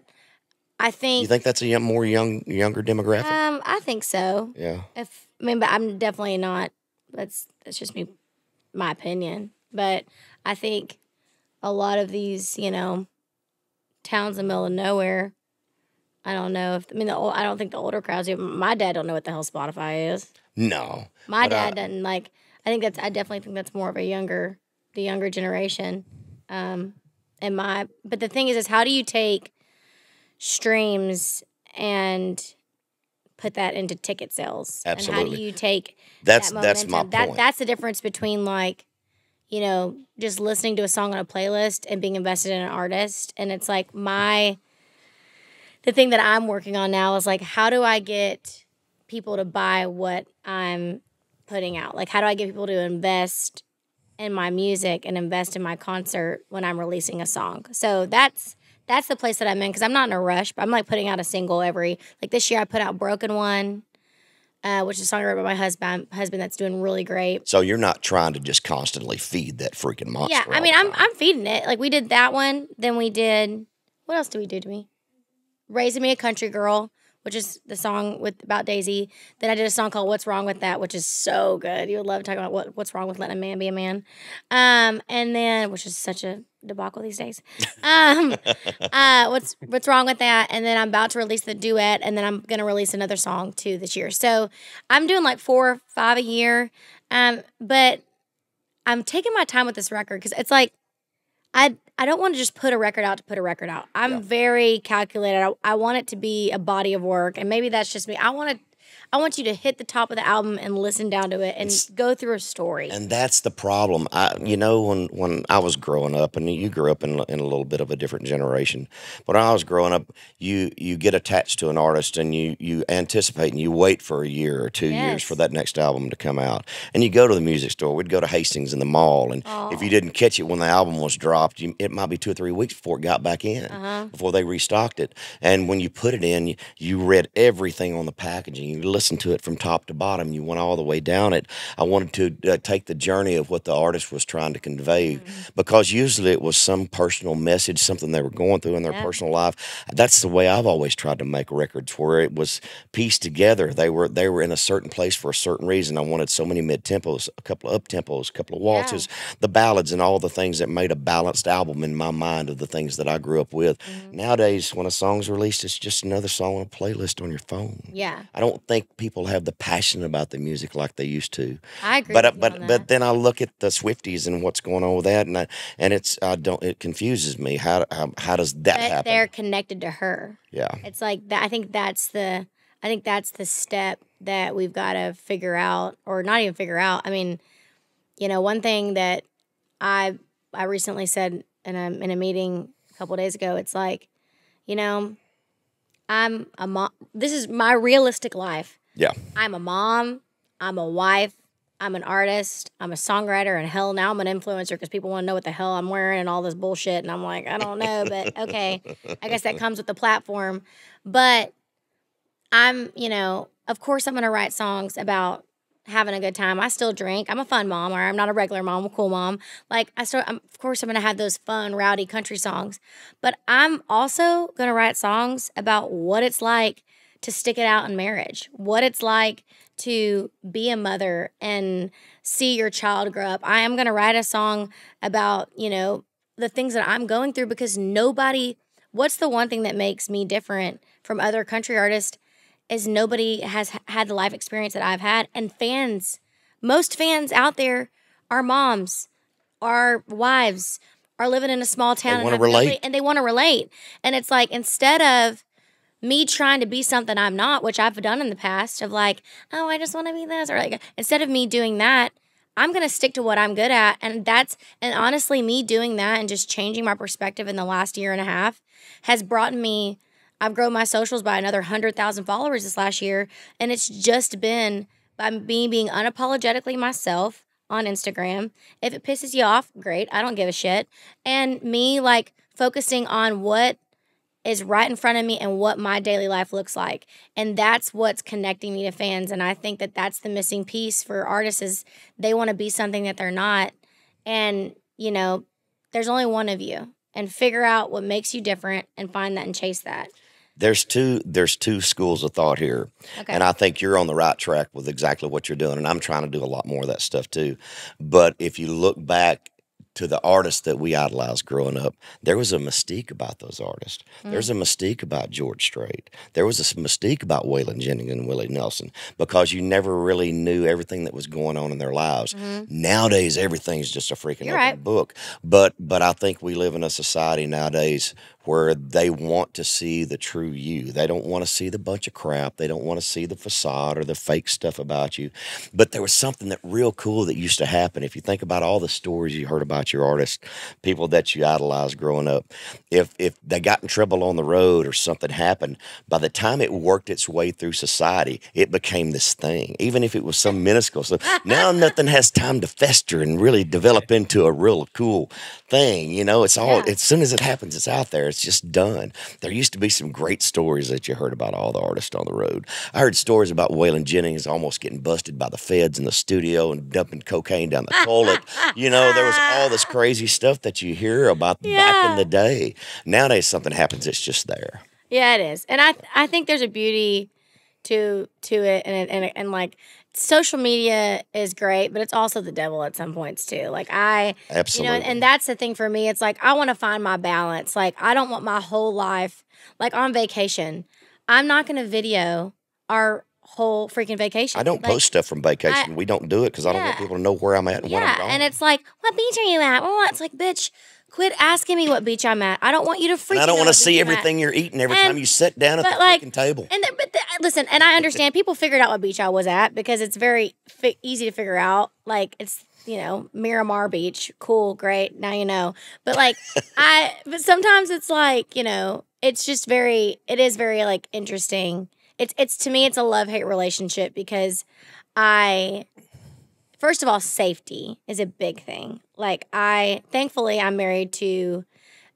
Speaker 2: I think,
Speaker 1: You think that's a young, more young younger demographic?
Speaker 2: um, I think so.
Speaker 1: yeah.
Speaker 2: If I mean, but I'm definitely not. That's that's just me, my opinion. But I think a lot of these, you know, towns in the middle of nowhere. I don't know if I mean the old, I don't think the older crowds. My dad don't know what the hell Spotify is.
Speaker 1: No.
Speaker 2: My
Speaker 1: uh,
Speaker 2: dad doesn't like. I think that's. I definitely think that's more of a younger, the younger generation. Um, and my. But the thing is, is how do you take streams and put that into ticket sales? And how do you take
Speaker 1: That's
Speaker 2: that
Speaker 1: that's my
Speaker 2: momentum? that,
Speaker 1: point.
Speaker 2: That's the difference between like, you know, just listening to a song on a playlist and being invested in an artist. And it's like my. The thing that I'm working on now is like, how do I get people to buy what I'm putting out? Like, how do I get people to invest in my music and invest in my concert when I'm releasing a song? So that's that's the place that I'm in because I'm not in a rush. But I'm like putting out a single every like this year. I put out "Broken One," uh, which is a song written by my husband. Husband that's doing really great.
Speaker 1: So you're not trying to just constantly feed that freaking monster.
Speaker 2: Yeah, I mean, I'm. I'm feeding it. Like we did that one. Then we did what else did we do to me? Raising Me a Country Girl, which is the song with about Daisy. Then I did a song called What's Wrong with That, which is so good. You would love talking about what what's wrong with letting a man be a man. Um, and then which is such a debacle these days. Um, uh, what's what's wrong with that? And then I'm about to release the duet, and then I'm gonna release another song too this year. So I'm doing like four, or five a year. Um, but I'm taking my time with this record because it's like I I don't want to just put a record out to put a record out. I'm
Speaker 1: Yeah.
Speaker 2: very calculated. I, I want it to be a body of work, and maybe that's just me. I want to I want you to hit the top of the album and listen down to it and
Speaker 1: It's-
Speaker 2: go through a story.
Speaker 1: And that's the problem. I, you know, when when I was growing up, and you grew up in, in a little bit of a different generation, but when I was growing up, you you get attached to an artist, and you you anticipate and you wait for a year or two years for that next album to come out, and you go to the music store. We'd go to Hastings in the mall, and if you didn't catch it when the album was dropped, you, it might be two or three weeks before it got back in,
Speaker 2: Uh-huh.
Speaker 1: before they restocked it. And when you put it in, you, you read everything on the packaging. You listened to it from top to bottom. You went all the way down it. I wanted to uh, take the journey of what the artist was trying to convey
Speaker 2: Mm-hmm.
Speaker 1: because usually it was some personal message, something they were going through in their
Speaker 2: Yeah.
Speaker 1: personal life. That's the way I've always tried to make records, where it was pieced together. They were they were in a certain place for a certain reason. I wanted so many mid tempos, a couple of up tempos, a couple of waltzes, the ballads, and all the things that made a balanced album in my mind of the things that I grew up with.
Speaker 2: Mm-hmm.
Speaker 1: Nowadays, when a song's released, it's just another song on a playlist on your phone.
Speaker 2: yeah,
Speaker 1: I don't think people have the passion about the music like they used to.
Speaker 2: I agree.
Speaker 1: But uh, but but then I look at the Swifties and what's going on with that, and I, and it's I don't it confuses me. How how, how does that
Speaker 2: But
Speaker 1: happen?
Speaker 2: they're connected to her.
Speaker 1: Yeah,
Speaker 2: It's like that. I think that's the. I think that's the step that we've got to figure out, or not even figure out. I mean, you know, one thing that I I recently said in a in a meeting a couple days ago. It's like, you know, I'm a mom. This is my realistic life.
Speaker 1: yeah.
Speaker 2: I'm a mom. I'm a wife. I'm an artist. I'm a songwriter, and hell, now I'm an influencer because people want to know what the hell I'm wearing and all this bullshit. And I'm like, I don't know, but okay, I guess that comes with the platform. But I'm, you know, of course, I'm going to write songs about having a good time. I still drink. I'm a fun mom, or I'm not a regular mom, I'm a cool mom. Like I still, I'm, of course, I'm going to have those fun, rowdy country songs. But I'm also going to write songs about what it's like to stick it out in marriage, what it's like to be a mother and see your child grow up. I am going to write a song about, you know, the things that I'm going through because nobody, what's the one thing that makes me different from other country artists is nobody has had the life experience that I've had. And fans, most fans out there are moms, are wives, are living in a small town
Speaker 1: They
Speaker 2: and nobody- and they want to relate. And it's like instead of me trying to be something I'm not, which I've done in the past, of like, oh, I just want to be this, or like, instead of me doing that, I'm gonna stick to what I'm good at, and that's and honestly, me doing that and just changing my perspective in the last year and a half has brought me. I've grown my socials by another hundred thousand followers this last year, and it's just been by me being unapologetically myself on Instagram. If it pisses you off, great, I don't give a shit, and me like focusing on what is right in front of me and what my daily life looks like. And that's what's connecting me to fans and i think that that's the missing piece for artists is they want to be something that they're not. And you know there's only one of you and figure out what makes you different and find that and chase that
Speaker 1: There's two there's two schools of thought here.
Speaker 2: okay
Speaker 1: And I think you're on the right track with exactly what you're doing. And I'm trying to do a lot more of that stuff too. But if you look back to the artists that we idolized growing up, there was a mystique about those artists. There's mm. a mystique about George Strait. There was a mystique about Waylon Jennings and Willie Nelson because you never really knew everything that was going on in their lives. Mm-hmm. Nowadays, everything's just a freaking open
Speaker 2: right.
Speaker 1: book. But but I think we live in a society nowadays where they want to see the true you. They don't want to see the bunch of crap. They don't want to see the facade or the fake stuff about you. But there was something that real cool that used to happen. If you think about all the stories you heard about your artists, people that you idolized growing up, if if they got in trouble on the road or something happened, by the time it worked its way through society, it became this thing. Even if it was some minuscule. So now nothing has time to fester and really develop into a real cool thing. You know, it's all
Speaker 2: Yeah.
Speaker 1: as soon as it happens, it's out there. It's just done. There used to be some great stories that you heard about all the artists on the road. I heard stories about Waylon Jennings almost getting busted by the feds in the studio and dumping cocaine down the toilet. You know, there was all this crazy stuff that you hear about back in the day. Nowadays, something happens, it's just there.
Speaker 2: Yeah, it is, and I I think there's a beauty to to it, and and and like social media is great, but it's also the devil at some points too. Like I,
Speaker 1: Absolutely.
Speaker 2: you know, and, and that's the thing for me. It's like I want to find my balance. Like I don't want my whole life like on vacation. I'm not going to video our whole freaking vacation.
Speaker 1: I don't
Speaker 2: Like,
Speaker 1: post stuff from vacation. we don't do it because I don't want people to know where I'm at and I'm
Speaker 2: Yeah,
Speaker 1: going.
Speaker 2: and it's like, what beach are you at? Well, it's like, bitch, quit asking me what beach I'm at. I don't want you to freak.
Speaker 1: and I don't want to see everything you're eating every
Speaker 2: And-
Speaker 1: time you sit down at the
Speaker 2: like-
Speaker 1: freaking table.
Speaker 2: And th- but th- listen, and I understand people figured out what beach I was at because it's very fi- easy to figure out. Like it's you know Miramar Beach, cool, great. Now you know. But like I, but sometimes it's like you know, it's just very. It is very like interesting. It's it's to me, it's a love hate relationship because I. First of all, safety is a big thing. Like I, thankfully, I'm married to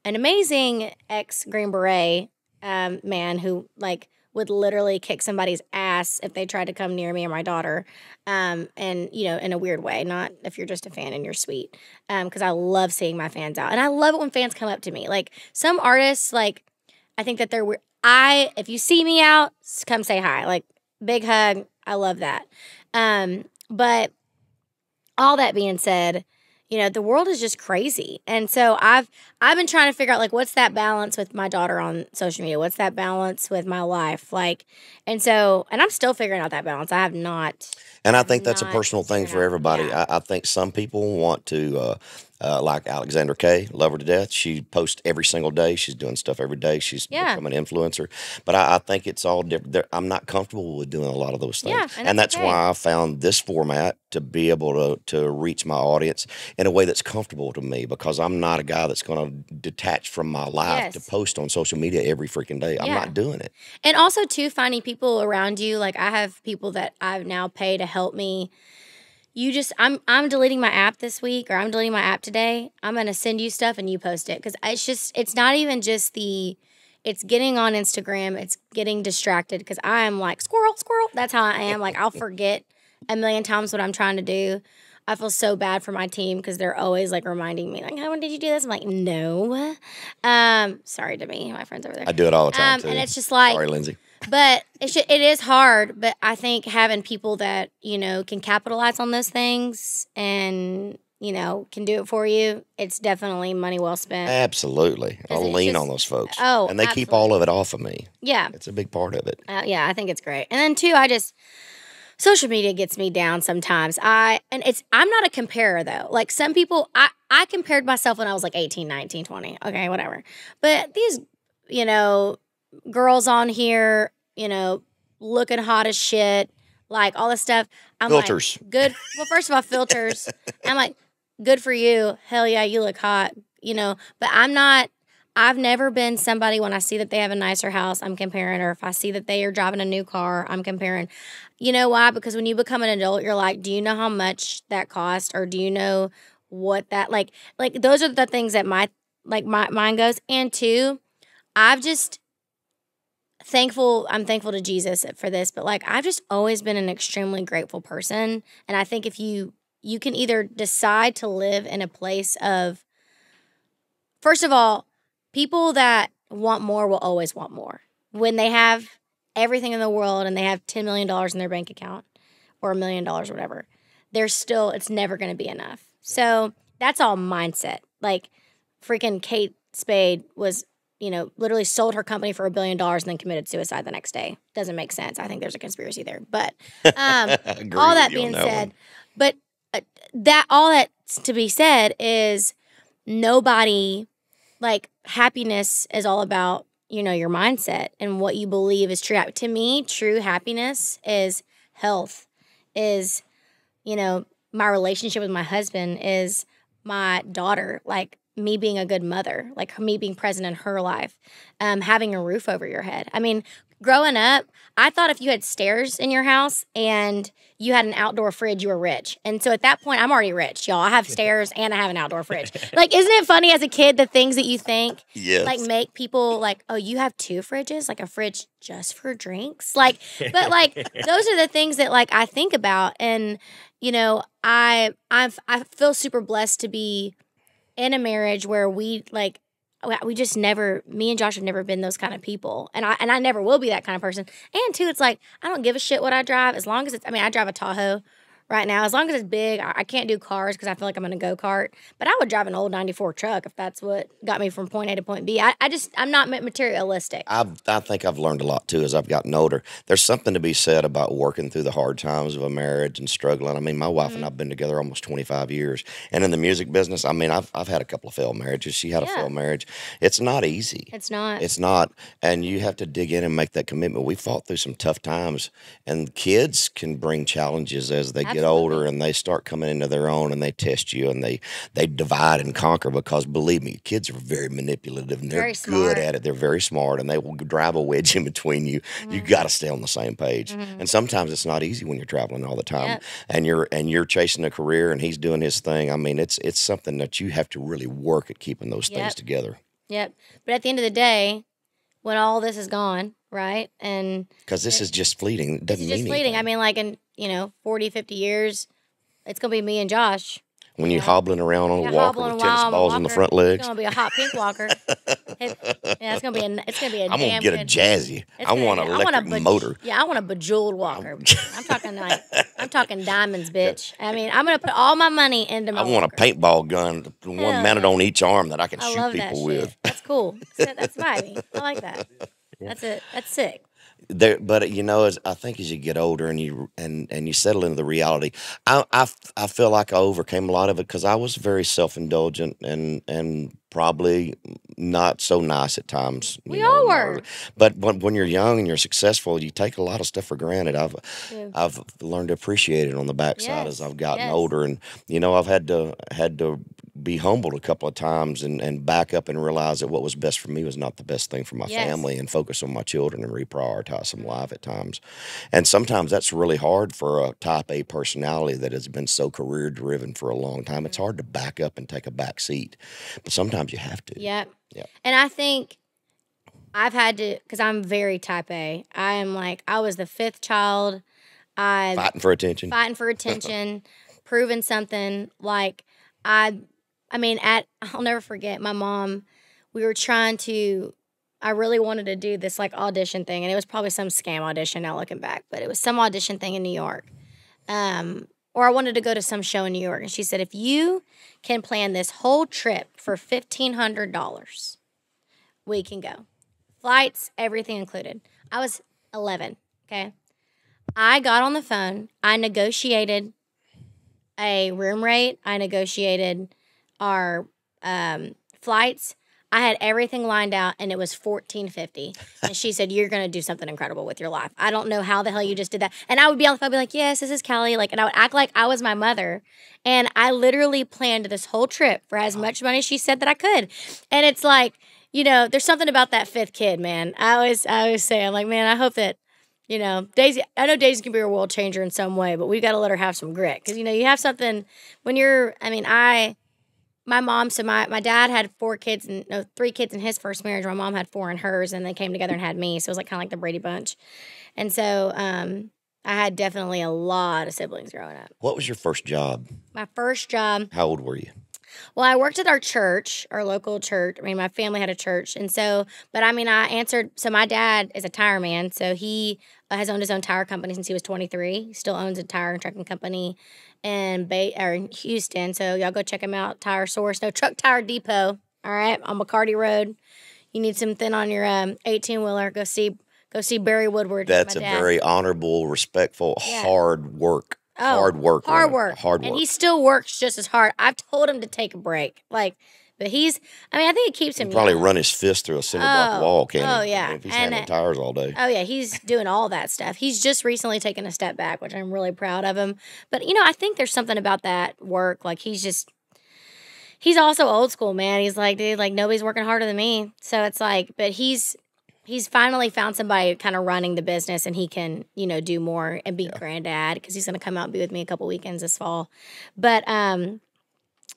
Speaker 2: an amazing ex Green Beret um, man who like would literally kick somebody's ass if they tried to come near me or my daughter, um, and you know, in a weird way, not if you're just a fan and you're sweet, because I love seeing my fans out, and I love it when fans come up to me. Like some artists, like I think that they're weird. I if you see me out, come say hi, like big hug. I love that. Um, but all that being said, you know the world is just crazy. And so i've i've been trying to figure out like what's that balance with my daughter on social media? What's that balance with my life? Like and so and i'm still figuring out that balance. I have not
Speaker 1: And I think that's a personal thing for everybody.
Speaker 2: Yeah.
Speaker 1: I, I think some people want to, uh, uh, like Alexandra Kay, love her to death. She posts every single day. She's doing stuff every day. She's
Speaker 2: Yeah.
Speaker 1: become an influencer. But I, I think it's all different. I'm not comfortable with doing a lot of those things.
Speaker 2: Yeah, and
Speaker 1: and
Speaker 2: that's
Speaker 1: that's
Speaker 2: okay.
Speaker 1: why I found this format to be able to, to reach my audience in a way that's comfortable to me because I'm not a guy that's going to detach from my life to post on social media every freaking day. I'm
Speaker 2: Yeah.
Speaker 1: not doing it.
Speaker 2: and also too finding people around you like i have people that i've now paid to help me you just i'm i'm deleting my app this week or i'm deleting my app today. I'm gonna send you stuff and you post it. Because it's just it's not even just the it's getting on instagram it's getting distracted because i'm like squirrel squirrel. That's how i am. Like i'll forget a million times what i'm trying to do. I feel so bad for my team because they're always like reminding me like how when did you do this? I'm like no. Um sorry to me. My friends over there.
Speaker 1: I do it all the time
Speaker 2: um, and it's just like
Speaker 1: Sorry, Lindsey.
Speaker 2: But it should, it is hard. But I think having people that you know can capitalize on those things and you know can do it for you, it's definitely money well spent.
Speaker 1: Absolutely. I'll lean
Speaker 2: just-
Speaker 1: on those folks.
Speaker 2: Oh,
Speaker 1: and they keep all of it off of me.
Speaker 2: Yeah,
Speaker 1: It's a big part of it.
Speaker 2: uh, yeah, I think it's great. And then too, I just social media gets me down sometimes. I and it's I'm not a comparer though. Like some people I I compared myself when I was like 18, 19, 20. Okay, whatever. But these, you know, girls on here, you know, looking hot as shit, like all this stuff. I'm
Speaker 1: Filters.
Speaker 2: like good. Well, first of all, filters. I'm like good for you. Hell yeah, you look hot, you know, but I'm not I've never been somebody when I see that they have a nicer house, I'm comparing, or if I see that they are driving a new car, I'm comparing. You know why? Because when you become an adult, you're like, do you know how much that cost, or do you know what that like? Like those are the things that my like my mind goes. And two, I've just thankful. I'm thankful to Jesus for this, but like I've just always been an extremely grateful person, and I think if you you can either decide to live in a place of first of all people that want more will always want more. When they have everything in the world and they have $10 million in their bank account or a million dollars, whatever, they're still, it's never going to be enough. So that's all mindset. Like freaking Kate Spade was, you know, literally sold her company for a billion dollars and then committed suicide the next day. Doesn't make sense. I think there's a conspiracy there. But um, all that being
Speaker 1: that
Speaker 2: said,
Speaker 1: one.
Speaker 2: but uh, that all that's to be said is nobody like happiness is all about you know your mindset and what you believe is true. To me, true happiness is health, is you know my relationship with my husband, is my daughter, like me being a good mother, like me being present in her life, um, having a roof over your head. I mean, growing up, I thought if you had stairs in your house and you had an outdoor fridge, you were rich. And so at that point, I'm already rich, y'all. I have stairs and I have an outdoor fridge. Like, isn't it funny as a kid the things that you think
Speaker 1: Yes.
Speaker 2: like make people like, oh, you have two fridges, like a fridge just for drinks, like. But like those are the things that like I think about, and you know, I I I feel super blessed to be in a marriage where we like we- just never me and Josh have never been those kind of people. And I and I never will be that kind of person. And two it's like I don't give a shit what I drive as long as it's I mean I drive a Tahoe right now as long as it's big I, I can't do cars because I feel like I'm gonna go kart but I would drive an old 94 truck if that's what got me from point A to point B I, I just I'm not materialistic
Speaker 1: I've, I think I've learned a lot too as I've gotten older. There's something to be said about working through the hard times of a marriage and struggling. I mean, my wife and
Speaker 2: Mm-hmm.
Speaker 1: I've been together almost 25 years, and in the music business, I mean, I've I've had a couple of failed marriages. She had a failed marriage. It's not easy.
Speaker 2: it's not
Speaker 1: It's not, and you have to dig in and make that commitment. We fought through some tough times, and kids can bring challenges as they get older and they start coming into their own, and they test you and they they divide and conquer. Because believe me, kids are very manipulative and they're
Speaker 2: Very
Speaker 1: good at it. They're very smart, and they will drive a wedge in between you. You got to stay on the same page, and sometimes it's not easy when you're traveling all the time,
Speaker 2: Mm-hmm. Yep.
Speaker 1: and you're and you're chasing a career, and he's doing his thing. I mean, it's it's something that you have to really work at keeping those things together.
Speaker 2: yep but at the end of the day when all this is gone right and
Speaker 1: Because this is just fleeting. It doesn't
Speaker 2: It's just
Speaker 1: mean
Speaker 2: fleeting. I mean, like in, you know, 40, 50 years, it's going to be me and Josh.
Speaker 1: when you're
Speaker 2: yeah.
Speaker 1: hobbling around on
Speaker 2: Yeah,
Speaker 1: a walker with tennis
Speaker 2: while,
Speaker 1: balls in the
Speaker 2: walker.
Speaker 1: front
Speaker 2: It's
Speaker 1: legs,
Speaker 2: going to be a hot pink walker. It- yeah, it's going to be a, it's going to be a
Speaker 1: I'm
Speaker 2: damn
Speaker 1: gonna get a jazzy. I want
Speaker 2: be-
Speaker 1: an
Speaker 2: I want a
Speaker 1: motor.
Speaker 2: Yeah, I want a bejeweled walker. I'm talking like, I'm talking diamonds, bitch. I mean, I'm going to put all my money into my
Speaker 1: I want a paintball gun, the one
Speaker 2: Hell
Speaker 1: mounted
Speaker 2: yeah.
Speaker 1: on each arm that I can
Speaker 2: I
Speaker 1: shoot
Speaker 2: love that
Speaker 1: people
Speaker 2: shit.
Speaker 1: with.
Speaker 2: That's cool. That's, that's vibey. I like that. That's it. That's sick.
Speaker 1: There, but you know, as I think as you get older and you and and you settle into the reality, I I, I feel like I overcame a lot of it because I was very self indulgent and and probably not so nice at times.
Speaker 2: We
Speaker 1: know,
Speaker 2: all were.
Speaker 1: But when, when you're young and you're successful, you take a lot of stuff for granted. I've
Speaker 2: Yeah.
Speaker 1: I've learned to appreciate it on the backside as I've gotten
Speaker 2: yes.
Speaker 1: older, and you know I've had to had to be humbled a couple of times and and back up and realize that what was best for me was not the best thing for my
Speaker 2: Yes.
Speaker 1: family, and focus on my children and reprioritize some life at times. And sometimes that's really hard for a Type A personality that has been so career driven for a long time. It's hard to back up and take a back seat, but sometimes you have to.
Speaker 2: Yep.
Speaker 1: Yep.
Speaker 2: And I think I've had to because I'm very type A. I am like I was the fifth child. I
Speaker 1: Fighting for attention.
Speaker 2: fighting for attention, proving something. Like I, I mean, at I'll never forget my mom. We were trying to. I really wanted to do this like audition thing, and it was probably some scam audition now looking back, but it was some audition thing in New York. Um, or I wanted to go to some show in New York. And she said, if you can plan this whole trip for $1,500, we can go. Flights, everything included. I was 11, okay? I got on the phone. I negotiated a room rate. I negotiated our um, flights. I had everything lined out and it was fourteen fifty. And she said, You're gonna do something incredible with your life. I don't know how the hell you just did that. And I would be on the phone, be like, Yes, this is Kelly. Like, and I would act like I was my mother. And I literally planned this whole trip for as much money as she said that I could. And it's like, you know, there's something about that fifth kid, man. I always I always say, I'm like, man, I hope that you know, Daisy, I know Daisy can be a world changer in some way, but we've got to let her have some grit. Cause, you know, you have something when you're, I mean, I, my mom, so my, my dad had four kids and no, three kids in his first marriage. My mom had four in hers, and they came together and had me. So it was like kind of like the Brady Bunch. And so um, I had definitely a lot of siblings growing up.
Speaker 1: What was your first job?
Speaker 2: My first job,
Speaker 1: How old were you?
Speaker 2: Well, I worked at our church, our local church. I mean, my family had a church. And so, but I mean, I answered. So my dad is a tire man. So he uh, has owned his own tire company since he was 23. He still owns a tire and trucking company in Bay or in Houston. So y'all go check him out. Tire Source, no Truck Tire Depot. All right, on McCarty Road. You need something on your um 18 wheeler. Go see go see Barry Woodward.
Speaker 1: That's a
Speaker 2: dad.
Speaker 1: very honorable, respectful,
Speaker 2: Yeah.
Speaker 1: hard work.
Speaker 2: Oh,
Speaker 1: hard work.
Speaker 2: hard work,
Speaker 1: Hard work.
Speaker 2: and he still works just as hard. I've told him to take a break, like, but he's. I mean, I think it keeps him.
Speaker 1: Probably
Speaker 2: young.
Speaker 1: run his fist through a cinder block
Speaker 2: Oh,
Speaker 1: wall, can
Speaker 2: oh,
Speaker 1: he?
Speaker 2: Oh, yeah.
Speaker 1: If he's
Speaker 2: And,
Speaker 1: handling
Speaker 2: uh,
Speaker 1: tires all day.
Speaker 2: Oh yeah, he's doing all that stuff. He's just recently taken a step back, which I'm really proud of him. But you know, I think there's something about that work. Like he's just he's also old school, man. He's like, dude, like nobody's working harder than me. So it's like, but he's he's finally found somebody kind of running the business and he can, you know, do more and be granddad because he's gonna come out and be with me a couple weekends this fall. But um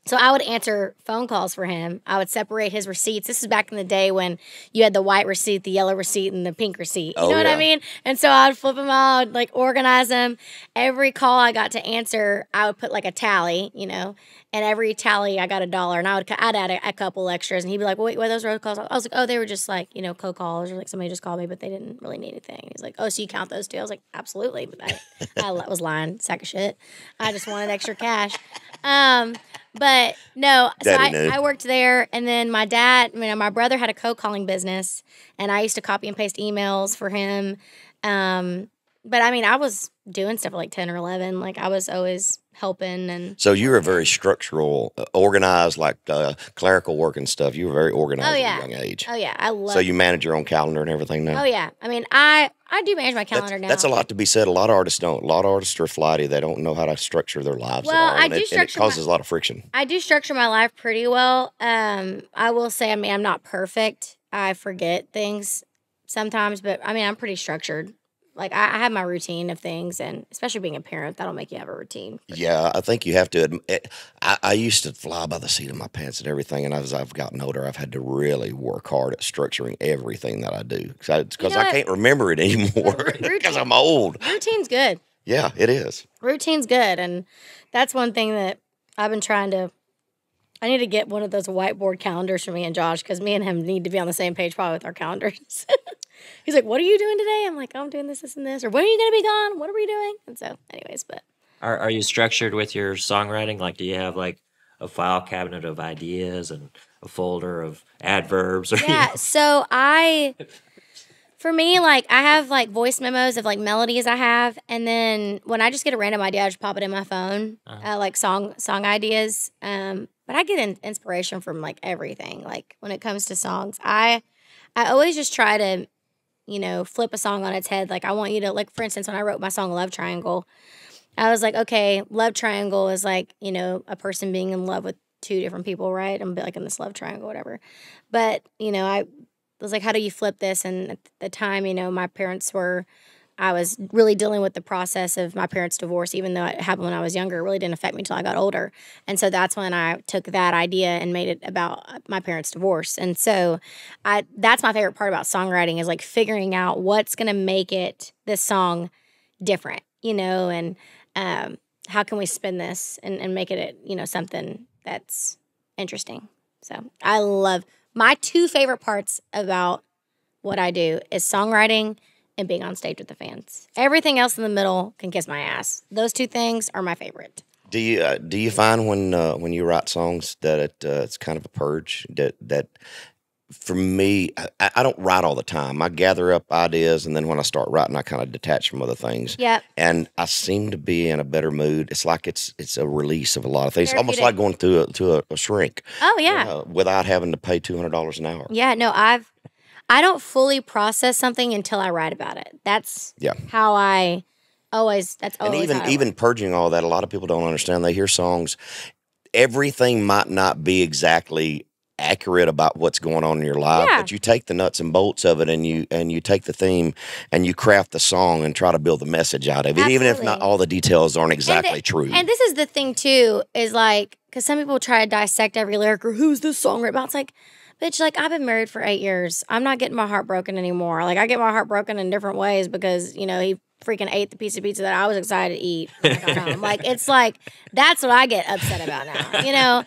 Speaker 2: so I would answer phone calls for him. I would separate his receipts. This is back in the day when you had the white receipt, the yellow receipt, and the pink receipt. You
Speaker 1: Oh,
Speaker 2: know what
Speaker 1: yeah.
Speaker 2: I mean? And so I would flip them out, like organize them. Every call I got to answer, I would put like a tally, you know, and every tally I got a dollar, and I would I'd add a, a couple extras, and he'd be like, "Wait, what are those road calls?" I was like, "Oh, they were just like you know co calls, or like somebody just called me, but they didn't really need anything." He's like, "Oh, so you count those too?" I was like, "Absolutely," but I, I was lying, sack of shit. I just wanted extra cash. Um, but no, so I. I worked there, and then my dad, you know, my brother had a co calling business, and I used to copy and paste emails for him. Um, but I mean, I was doing stuff like ten or eleven. Like I was always helping, and
Speaker 1: So you were very structural, uh, organized, like uh, clerical work and stuff. You were very organized
Speaker 2: Oh, yeah.
Speaker 1: at a young age.
Speaker 2: oh yeah, I love.
Speaker 1: so you manage your own calendar and everything now.
Speaker 2: oh yeah, I mean, I I do manage my
Speaker 1: That's,
Speaker 2: calendar now.
Speaker 1: that's a lot to be said. A lot of artists don't. A lot of artists are flighty. They don't know how to structure their lives
Speaker 2: Well. I
Speaker 1: and
Speaker 2: do
Speaker 1: it, and it
Speaker 2: structure my-
Speaker 1: causes a lot of friction.
Speaker 2: I do structure my life pretty well. Um, I will say, I mean, I'm not perfect. I forget things sometimes, but I mean, I'm pretty structured. Like I, I have my routine of things, and especially being a parent, that'll make you have a routine.
Speaker 1: Yeah, I think you have to. Admit, eh, I, I used to fly by the seat of my pants and everything, and as I've gotten older, I've had to really work hard at structuring everything that I do because I, 'cause
Speaker 2: know
Speaker 1: I
Speaker 2: what?
Speaker 1: can't remember it anymore because I'm old.
Speaker 2: Routine's good.
Speaker 1: Yeah, it is.
Speaker 2: routine's good and that's one thing that i've been trying to i need to get one of those whiteboard calendars for me and josh because me and him need to be on the same page probably with our calendars. He's like what are you doing today? I'm like i'm doing this this and this. Or when are you going to be gone? What are we doing? And so anyways but
Speaker 3: Are are you structured with your songwriting? Like, do you have like a file cabinet of ideas and a folder of adverbs? Or
Speaker 2: yeah so i for me like i have like voice memos of like melodies i have and then when i just get a random idea i just pop it in my phone
Speaker 3: Uh-huh.
Speaker 2: uh, like song song ideas um but i get in, inspiration from like everything like when it comes to songs. I i always just try to you know flip a song on its head like i want you to like for instance when i wrote my song love triangle i was like okay love triangle is like you know a person being in love with two different people right? I'm like in this love triangle whatever. But you know i was like how do you flip this? And at the time you know my parents were i was really dealing with the process of my parents divorce even though it happened when i was younger. It really didn't affect me until i got older. And so that's when i took that idea and made it about my parents divorce. And so i that's my favorite part about songwriting is like figuring out what's going to make it this song different you know and um, how can we spin this and, and make it you know something that's interesting. So i love my two favorite parts about what I do is songwriting and being on stage with the fans. Everything else in the middle can kiss my ass. Those two things are my favorite.
Speaker 1: Do you uh, do you find when uh, when you write songs that it, uh, it's kind of a purge that that for me I, I don't write all the time. I gather up ideas and then when I start writing I kind of detach from other things.
Speaker 2: Yeah.
Speaker 1: And I seem to be in a better mood. It's like it's it's a release of a lot of things. Almost like going through a, to a, a shrink.
Speaker 2: Oh yeah.
Speaker 1: uh, without having to pay two hundred dollars an hour.
Speaker 2: Yeah, no, I've I don't fully process something until I write about it. That's
Speaker 1: Yeah.
Speaker 2: how I always that's
Speaker 1: and even even
Speaker 2: work.
Speaker 1: purging all that, a lot of people don't understand. They hear songs, everything might not be exactly accurate about what's going on in your life,
Speaker 2: Yeah.
Speaker 1: but you take the nuts and bolts of it, and you and you take the theme and you craft the song and try to build the message out of it, even if not all the details aren't
Speaker 2: And the-
Speaker 1: exactly true.
Speaker 2: And this is the thing too, is like because some people try to dissect every lyric or who's this song about. It's like, bitch, like I've been married for eight years. I'm not getting my heart broken anymore. Like I get my heart broken in different ways because you know he freaking ate the piece of pizza that I was excited to eat. when I got home. like it's like that's what I get upset about now. You know,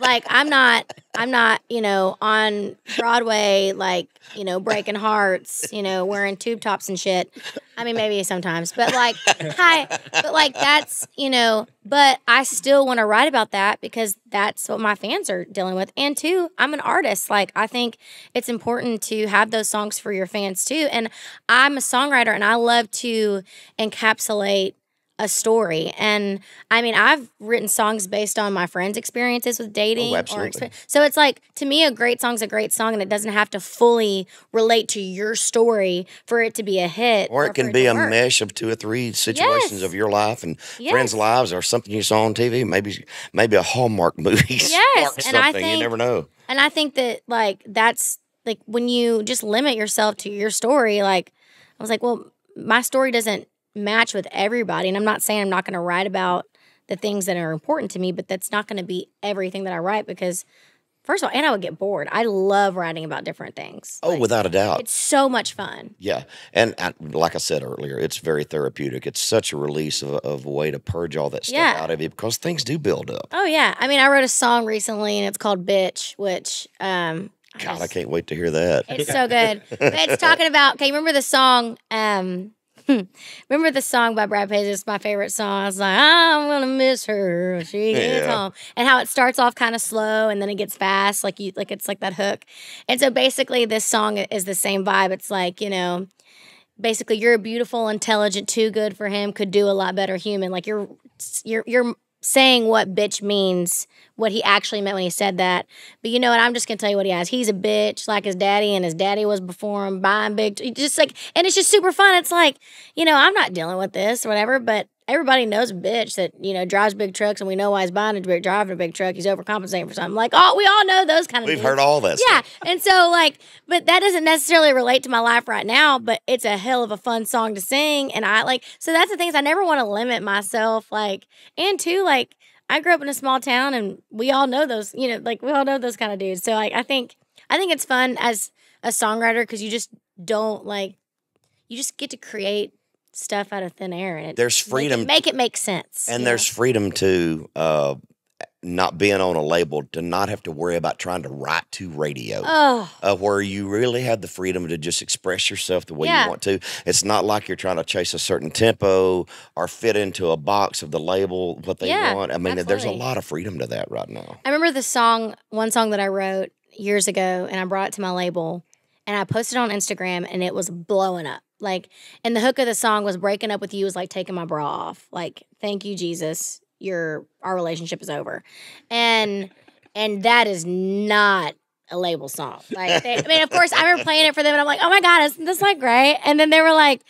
Speaker 2: like I'm not, I'm not, you know, on Broadway, like you know, breaking hearts, you know, wearing tube tops and shit. I mean, maybe sometimes, but like, hi, but like that's you know, but I still want to write about that because that's what my fans are dealing with. And two, I'm an artist. Like I think it's important to have those songs for your fans too. And I'm a songwriter, and I love to encapsulate a story. And I mean, I've written songs based on my friends' experiences with dating. Oh, or
Speaker 1: absolutely.
Speaker 2: so it's like, to me, a great song's a great song, and it doesn't have to fully relate to your story for it to be a hit.
Speaker 1: or it
Speaker 2: for
Speaker 1: can be
Speaker 2: to
Speaker 1: a
Speaker 2: work.
Speaker 1: mesh of two or three situations
Speaker 2: Yes.
Speaker 1: of your life and
Speaker 2: Yes.
Speaker 1: friends' lives, or something you saw on TV. Maybe maybe a Hallmark movie.
Speaker 2: Yes, and I
Speaker 1: something. you never know.
Speaker 2: And I think that like that's like when you just limit yourself to your story, like I was like, well, my story doesn't match with everybody. And I'm not saying I'm not gonna write about the things that are important to me, but that's not gonna be everything that I write because first of all, and I would get bored. I love writing about different things.
Speaker 1: Oh,
Speaker 2: Like,
Speaker 1: without a doubt.
Speaker 2: it's so much fun.
Speaker 1: Yeah, and like I said earlier, it's very therapeutic. It's such a release of, of a way to purge all that stuff
Speaker 2: Yeah.
Speaker 1: out of you because things do build up.
Speaker 2: Oh yeah. I mean I wrote a song recently and it's called Bitch, which um I
Speaker 1: God, I can't wait to hear that.
Speaker 2: It's so good. But it's talking about. Okay, you remember the song? Um, remember the song by Brad Paisley? It's my favorite song. I was like, I'm gonna miss her when she gets
Speaker 1: Yeah.
Speaker 2: home, and how it starts off kind of slow and then it gets fast, like you, like it's like that hook. And so basically, this song is the same vibe. It's like you know. Basically, you're a beautiful, intelligent, too good for him. Could do a lot better human. Like you're, you're, you're saying what bitch means, what he actually meant when he said that. But you know what? I'm just gonna tell you what he has. He's a bitch, like his daddy, and his daddy was before him buying big. Just like, and it's just super fun. It's like, you know, I'm not dealing with this or whatever, but everybody knows a bitch that you know drives big trucks, and we know why he's buying a big driving a big truck. He's overcompensating for something. Like, oh, we all know those kind of.
Speaker 1: We've
Speaker 2: dudes.
Speaker 1: heard all this.
Speaker 2: Yeah. And so like, but that doesn't necessarily relate to my life right now, but it's a hell of a fun song to sing. And I like so that's the things I never want to limit myself. Like, and two, like I grew up in a small town and we all know those, you know, like we all know those kind of dudes. So like I think I think it's fun as a songwriter because you just don't like you just get to create stuff out of thin air and it
Speaker 1: There's
Speaker 2: make it- make it make sense.
Speaker 1: and there's freedom to uh, not being on a label to not have to worry about trying to write to radio.
Speaker 2: oh
Speaker 1: uh, where you really have the freedom to just express yourself the way
Speaker 2: Yeah.
Speaker 1: you want to. It's not like you're trying to chase a certain tempo or fit into a box of the label what they
Speaker 2: Yeah,
Speaker 1: want. I mean, there's a lot of freedom to that right now.
Speaker 2: I remember the song, one song that I wrote years ago, and I brought it to my label, and I posted it on Instagram, and it was blowing up. Like, and the hook of the song was "Breaking up with you was like taking my bra off." Like, thank you, Jesus, your our relationship is over, and and that is not a label song. Like, they, I mean, of course, I remember playing it for them, and I'm like, oh my god, isn't this like great? And then they were like,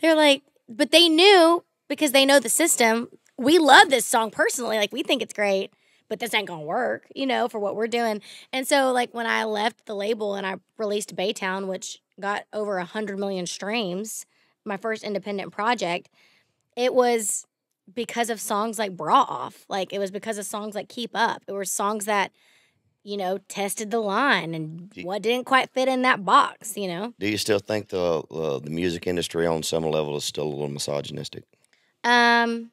Speaker 2: they're like, but they knew because they know the system. We love this song personally. Like, we think it's great but this ain't gonna work, you know, for what we're doing. And so, like, when I left the label and I released Baytown, which got over a hundred million streams, my first independent project, it was because of songs like Bra Off. Like, it was because of songs like Keep Up. It were songs that, you know, tested the line and what didn't quite fit in that box, you know.
Speaker 1: Do you still think the uh, the music industry on some level is still a little misogynistic?
Speaker 2: Um,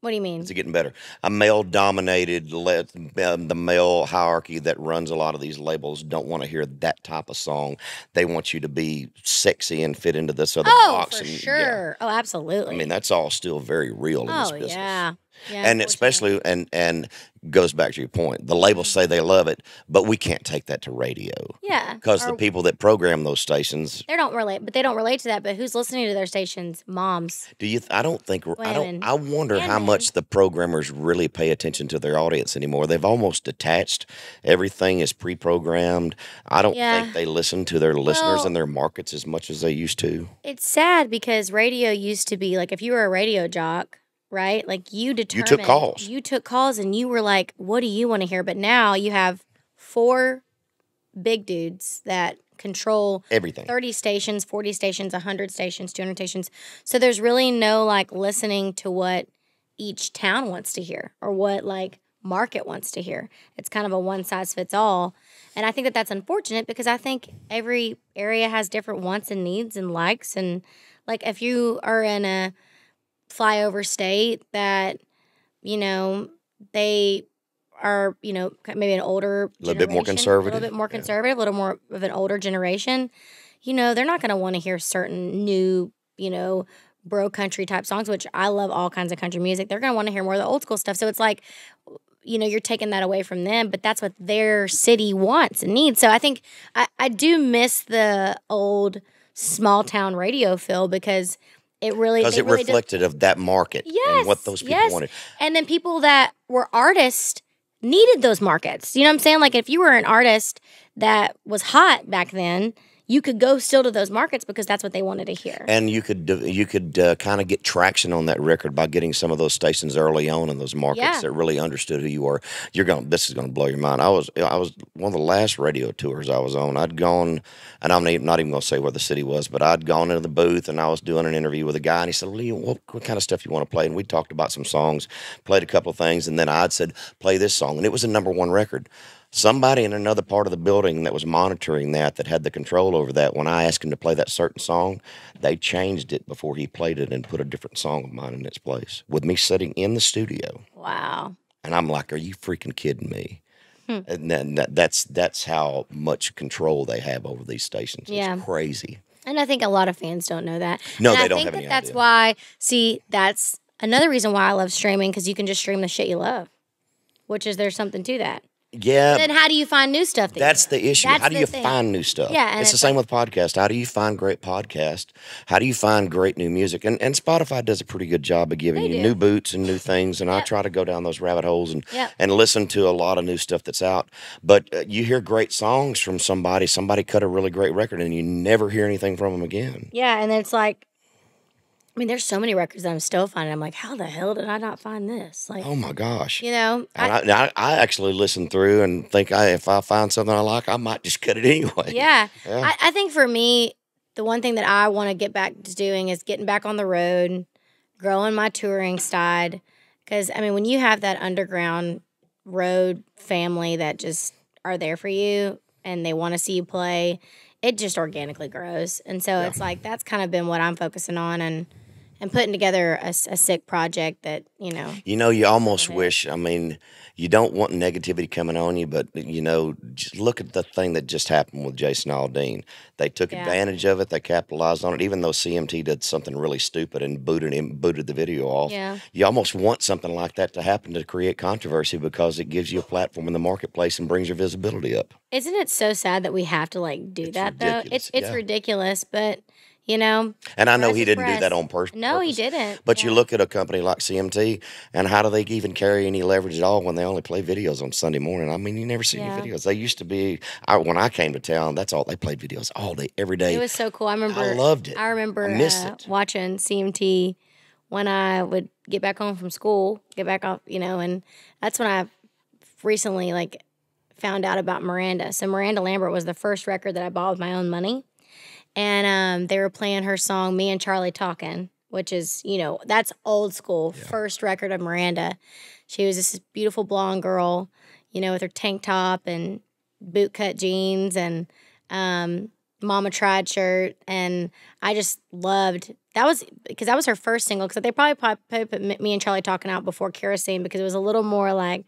Speaker 2: What do you mean?
Speaker 1: Is it getting better? A male dominated, le- um, the male hierarchy that runs a lot of these labels don't want to hear that type of song. They want you to be sexy and fit into this other
Speaker 2: Oh,
Speaker 1: box.
Speaker 2: for
Speaker 1: and, yeah.
Speaker 2: sure. Oh, absolutely.
Speaker 1: I mean, that's all still very real in this
Speaker 2: oh
Speaker 1: business.
Speaker 2: yeah, yeah.
Speaker 1: and especially and and goes back to your point. The labels mm-hmm. say they love it, but we can't take that to radio
Speaker 2: yeah,
Speaker 1: because the people that program those stations.
Speaker 2: they don't relate, but they don't relate to that. But who's listening to their stations? Moms.
Speaker 1: Do you? I don't think. I
Speaker 2: Women.
Speaker 1: don't. I wonder
Speaker 2: And
Speaker 1: how
Speaker 2: men.
Speaker 1: much the programmers really pay attention to their audience anymore. They've almost detached. Everything is pre-programmed. I don't
Speaker 2: Yeah.
Speaker 1: think they listen to their listeners
Speaker 2: Well-
Speaker 1: and their markets as much as they used to.
Speaker 2: It's sad because radio used to be like if you were a radio jock, right? Like you determined
Speaker 1: took calls.
Speaker 2: You took calls and you were like, "What do you want to hear?" But now you have four big dudes that control
Speaker 1: Everything.
Speaker 2: 30 stations, 40 stations, 100 stations, 200 stations. So there's really no like listening to what each town wants to hear or what like market wants to hear. It's kind of a one size fits all. And I think that that's unfortunate because I think every area has different wants and needs and likes. And like if you are in a flyover state that, you know, they are, you know, maybe an older,
Speaker 1: A little bit more
Speaker 2: conservative a little bit more
Speaker 1: yeah.
Speaker 2: conservative, a little more of an older generation. You know, they're not going to want to hear certain new, you know, bro country type songs, which I love all kinds of country music. They're going to want to hear more of the old school stuff. So it's like, you know, you're taking that away from them, but that's what their city wants and needs. So I think I, I do miss the old small town radio feel because it really
Speaker 1: Because it
Speaker 2: really did-
Speaker 1: reflected of that market and what those people
Speaker 2: yes.
Speaker 1: wanted.
Speaker 2: and then people that were artists needed those markets. You know what I'm saying? Like if you were an artist that was hot back then, you could go still to those markets because that's what they wanted to hear.
Speaker 1: And you could you could uh, kind of get traction on that record by getting some of those stations early on in those markets
Speaker 2: Yeah.
Speaker 1: that really understood who you were. You're going. This is going to blow your mind. I was I was one of the last radio tours I was on. I'd gone, and I'm not even going to say where the city was, but I'd gone into the booth and I was doing an interview with a guy, and he said, "Lee, what, what kind of stuff you want to play?" And we talked about some songs, played a couple of things, and then I'd said, "Play this song," and it was a number one record somebody in another part of the building that was monitoring that that had the control over that when i asked him to play that certain song they changed it before he played it and put a different song of mine in its place with me sitting in the studio
Speaker 2: wow.
Speaker 1: and i'm like are you freaking kidding me
Speaker 2: Hmm.
Speaker 1: and then that, that's that's how much control they have over these stations
Speaker 2: Yeah.
Speaker 1: it's crazy
Speaker 2: And I think a lot of fans don't know that.
Speaker 1: No,
Speaker 2: and
Speaker 1: they
Speaker 2: I
Speaker 1: don't
Speaker 2: think
Speaker 1: have
Speaker 2: that
Speaker 1: any
Speaker 2: that's
Speaker 1: idea.
Speaker 2: why. See, that's another reason why I love streaming because you can just stream the shit you love, which is there's something to that.
Speaker 1: Yeah
Speaker 2: then how do you find new stuff? That
Speaker 1: That's the issue.
Speaker 2: That's
Speaker 1: How do you
Speaker 2: thing.
Speaker 1: find new stuff?
Speaker 2: Yeah,
Speaker 1: it's the same with podcast. How do you find great podcast? How do you find great new music? And and Spotify does a pretty good job of giving you
Speaker 2: do.
Speaker 1: new boots and new things. And I try to go down those rabbit holes and
Speaker 2: Yep.
Speaker 1: and listen to a lot of new stuff that's out. But uh, you hear great songs from somebody. Somebody cut a really great record, and you never hear anything from them again.
Speaker 2: Yeah, and it's like, mean, there's so many records that I'm still finding. I'm like, how the hell did I not find this? Like,
Speaker 1: Oh my gosh!
Speaker 2: you know,
Speaker 1: And
Speaker 2: I,
Speaker 1: I, I, actually listen through and think I, if I find something I like, I might just cut it anyway.
Speaker 2: yeah.
Speaker 1: Yeah.
Speaker 2: I, I think for me, the one thing that I want to get back to doing is getting back on the road, growing my touring side. Because I mean, when you have that underground road family that just are there for you and they want to see you play, it just organically grows. And so it's like that's kind of been what I'm focusing on and and putting together a sick project that you know.
Speaker 1: You know, you almost wish. I mean, you don't want negativity coming on you, but you know, just look at the thing that just happened with Jason Aldean. They took
Speaker 2: Yeah.
Speaker 1: advantage of it. They capitalized on it, even though CMT did something really stupid and booted him, booted the video off.
Speaker 2: Yeah.
Speaker 1: You almost want something like that to happen to create controversy because it gives you a platform in the marketplace and brings your visibility up.
Speaker 2: Isn't it so sad that we have to like do
Speaker 1: It's
Speaker 2: that though? It's it's
Speaker 1: yeah.
Speaker 2: ridiculous, but you know,
Speaker 1: And I know he didn't do that on pur- purpose.
Speaker 2: no, he didn't.
Speaker 1: But you look at a company like CMT, and how do they even carry any leverage at all when they only play videos on Sunday morning? I mean, you never see
Speaker 2: Yeah.
Speaker 1: any videos. They used to be. I, when I came to town, that's all they played videos all day, every day.
Speaker 2: It was so cool. I remember.
Speaker 1: I loved it.
Speaker 2: I remember
Speaker 1: I
Speaker 2: uh,
Speaker 1: it.
Speaker 2: watching CMT when I would get back home from school, get back off, you know, and that's when I recently like found out about Miranda. So Miranda Lambert was the first record that I bought with my own money, and um, they were playing her song "Me and Charlie Talking," which is you know that's old school first record of Miranda. She was this beautiful blonde girl, you know, with her tank top and bootcut jeans and um, Mama Tried shirt, and I just loved that was because that was her first single. Because they probably, probably put me and Charlie talking out before Kerosene because it was a little more like,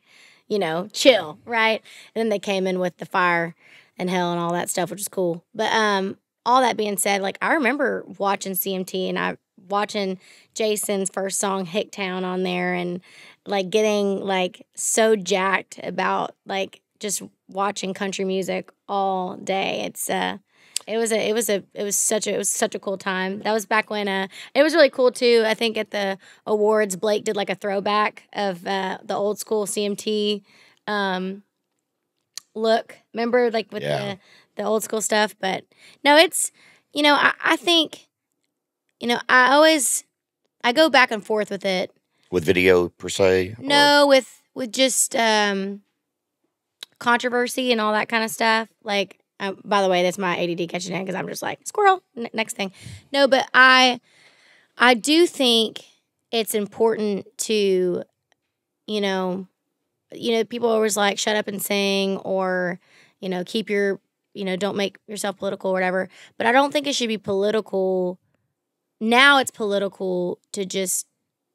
Speaker 2: you know, chill, right? And then they came in with the fire and hell and all that stuff, which is cool. But um, all that being said, like I remember watching CMT and I watching Jason's first song Hicktown on there and like getting like so jacked about like just watching country music all day. It's uh it was a it was a it was such a it was such a cool time. That was back when uh it was really cool too. I think at the awards Blake did like a throwback of uh the old school CMT um look. Remember like with
Speaker 1: Yeah.
Speaker 2: the the old school stuff, but no, it's you know, I, I think you know, I always I go back and forth with it.
Speaker 1: with video per se. or-
Speaker 2: No, with with just um controversy and all that kind of stuff. Like, uh, by the way, that's my ADD catching in because I'm just like squirrel. Next thing, no, but I I do think it's important to, you know, you know, people always like shut up and sing or you know keep your you know don't make yourself political or whatever. But I don't think it should be political. Now it's political to just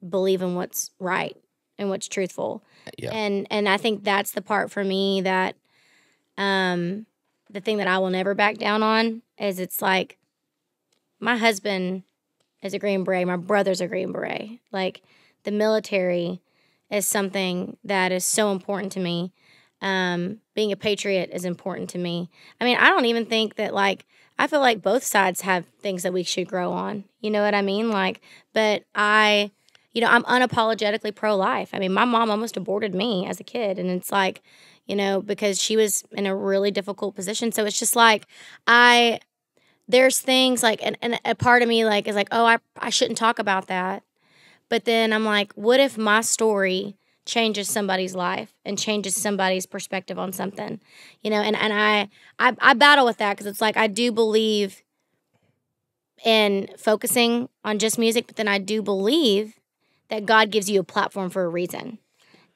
Speaker 2: believe in what's right and what's truthful.
Speaker 1: Yeah.
Speaker 2: And and I think that's the part for me that um the thing that I will never back down on is it's like my husband is a green beret, my brother's a green beret. Like the military is something that is so important to me. Um, being a patriot is important to me. I mean, I don't even think that like I feel like both sides have things that we should grow on. You know what I mean? Like, but I, you know, I'm unapologetically pro life. I mean, my mom almost aborted me as a kid, and it's like, you know, because she was in a really difficult position. So it's just like I there's things like and, and a part of me like is like, oh, I I shouldn't talk about that. But then I'm like, what if my story changes somebody's life and changes somebody's perspective on something? You know, and, and I, I I battle with that because it's like I do believe in focusing on just music, but then I do believe that God gives you a platform for a reason.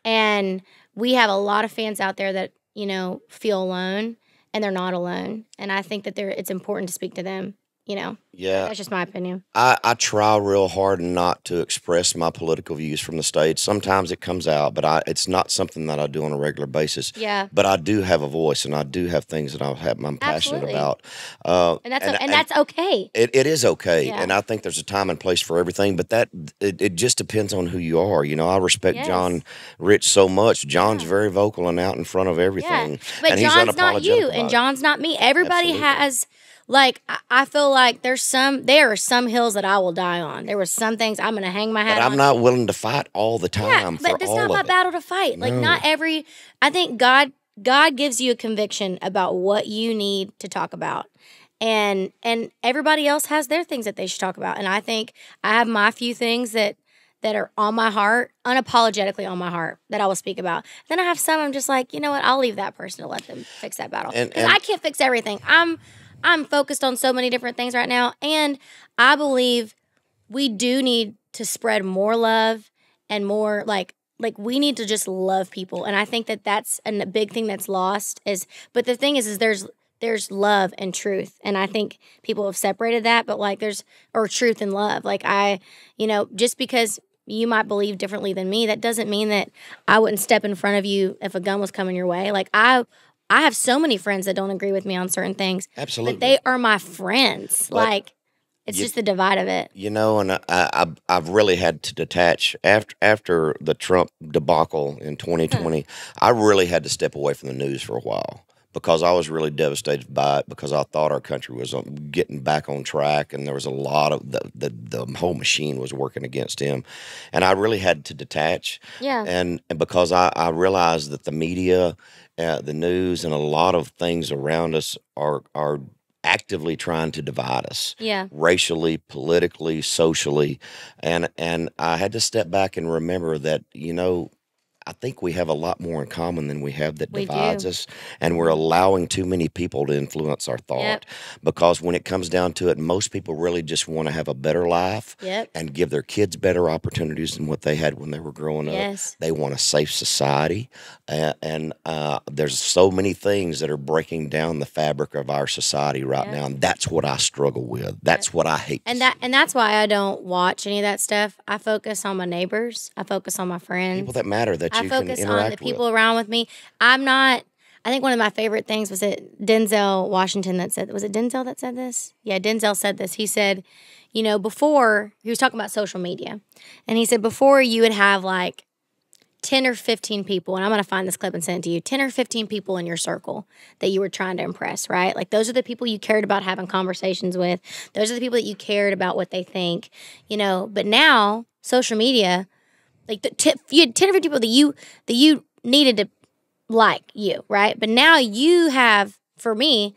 Speaker 2: And we have a lot of fans out there that, you know, feel alone and they're not alone. And I think that they're it's important to speak to them, you know.
Speaker 1: Yeah,
Speaker 2: That's just my opinion.
Speaker 1: I, I try real hard not to express my political views from the stage. Sometimes it comes out, but I, it's not something that I do on a regular basis.
Speaker 2: Yeah.
Speaker 1: But I do have a voice, and I do have things that I have, I'm passionate about. Uh,
Speaker 2: And that's and, that's okay.
Speaker 1: it, it is okay,
Speaker 2: Yeah.
Speaker 1: and I think there's a time and place for everything. But that it, it just depends on who you are. You know, I respect
Speaker 2: Yes.
Speaker 1: John Rich so much. John's
Speaker 2: Yeah.
Speaker 1: very vocal and out in front of everything. yeah.
Speaker 2: But
Speaker 1: and he's
Speaker 2: John's not you, and. John's not me. Everybody
Speaker 1: Absolutely.
Speaker 2: has like I, I feel like there's some there are some hills that I will die on. There were some things I'm gonna hang my hat
Speaker 1: But. I'm not willing to fight all the time
Speaker 2: Yeah,
Speaker 1: for
Speaker 2: but that's not my
Speaker 1: it.
Speaker 2: battle to fight. Like
Speaker 1: No.
Speaker 2: not every I think God God gives you a conviction about what you need to talk about. And and everybody else has their things that they should talk about. And I think I have my few things that that are on my heart, unapologetically on my heart, that I will speak about. Then I have some I'm just like, you know what, I'll leave that person to let them fix that battle.
Speaker 1: And-
Speaker 2: Because
Speaker 1: and-
Speaker 2: I can't fix everything. I'm I'm focused on so many different things right now. And I believe we do need to spread more love and more like like we need to just love people and i think that that's a big thing that's lost is but the thing is is there's there's love and truth and i think people have separated that but like there's or truth and love like i you know just because you might believe differently than me that doesn't mean that i wouldn't step in front of you if a gun was coming your way like i i have so many friends that don't agree with me on certain things
Speaker 1: Absolutely.
Speaker 2: but they are my friends
Speaker 1: Like,
Speaker 2: like it's
Speaker 1: you-
Speaker 2: just the divide of it
Speaker 1: You know, and I, I I've really had to detach after after the Trump debacle in 2020. I really had to step away from the news for a while because I was really devastated by it because I thought our country was um, getting back on track and there was a lot of the the, the whole machine was working against him, and I really had to detach
Speaker 2: yeah
Speaker 1: and, and because I, I realized that the media, uh, the news, and a lot of things around us are are actively trying to divide us
Speaker 2: yeah.
Speaker 1: racially, politically, socially, and and I had to step back and remember that you know I think we have a lot more in common than we have that
Speaker 2: We
Speaker 1: divides
Speaker 2: do.
Speaker 1: us, and we're allowing too many people to influence our thought.
Speaker 2: Yep.
Speaker 1: Because when it comes down to it, most people really just want to have a better life
Speaker 2: Yep.
Speaker 1: and give their kids better opportunities than what they had when they were growing up.
Speaker 2: Yes.
Speaker 1: They want a safe society, uh, and uh, there's so many things that are breaking down the fabric of our society right
Speaker 2: Yep.
Speaker 1: now, and that's what I struggle with. That's what I hate.
Speaker 2: And that and that's why I don't watch any of that stuff. I focus on my neighbors. I focus on my friends.
Speaker 1: people that matter that
Speaker 2: I
Speaker 1: you can
Speaker 2: focus on
Speaker 1: interact
Speaker 2: the people
Speaker 1: with.
Speaker 2: around with me. I'm not. I think one of my favorite things was it Denzel Washington that said. Was it Denzel that said this? Yeah, Denzel said this. He said, you know, before he was talking about social media, and he said before you would have like. 10 or 15 people, and I'm going to find this clip and send it to you 10 or 15 people in your circle that you were trying to impress, right? Like, those are the people you cared about having conversations with. Those are the people that you cared about what they think, you know. But now, social media, like the t- you had 10 or 15 people that you that you needed to like you right but now you have for me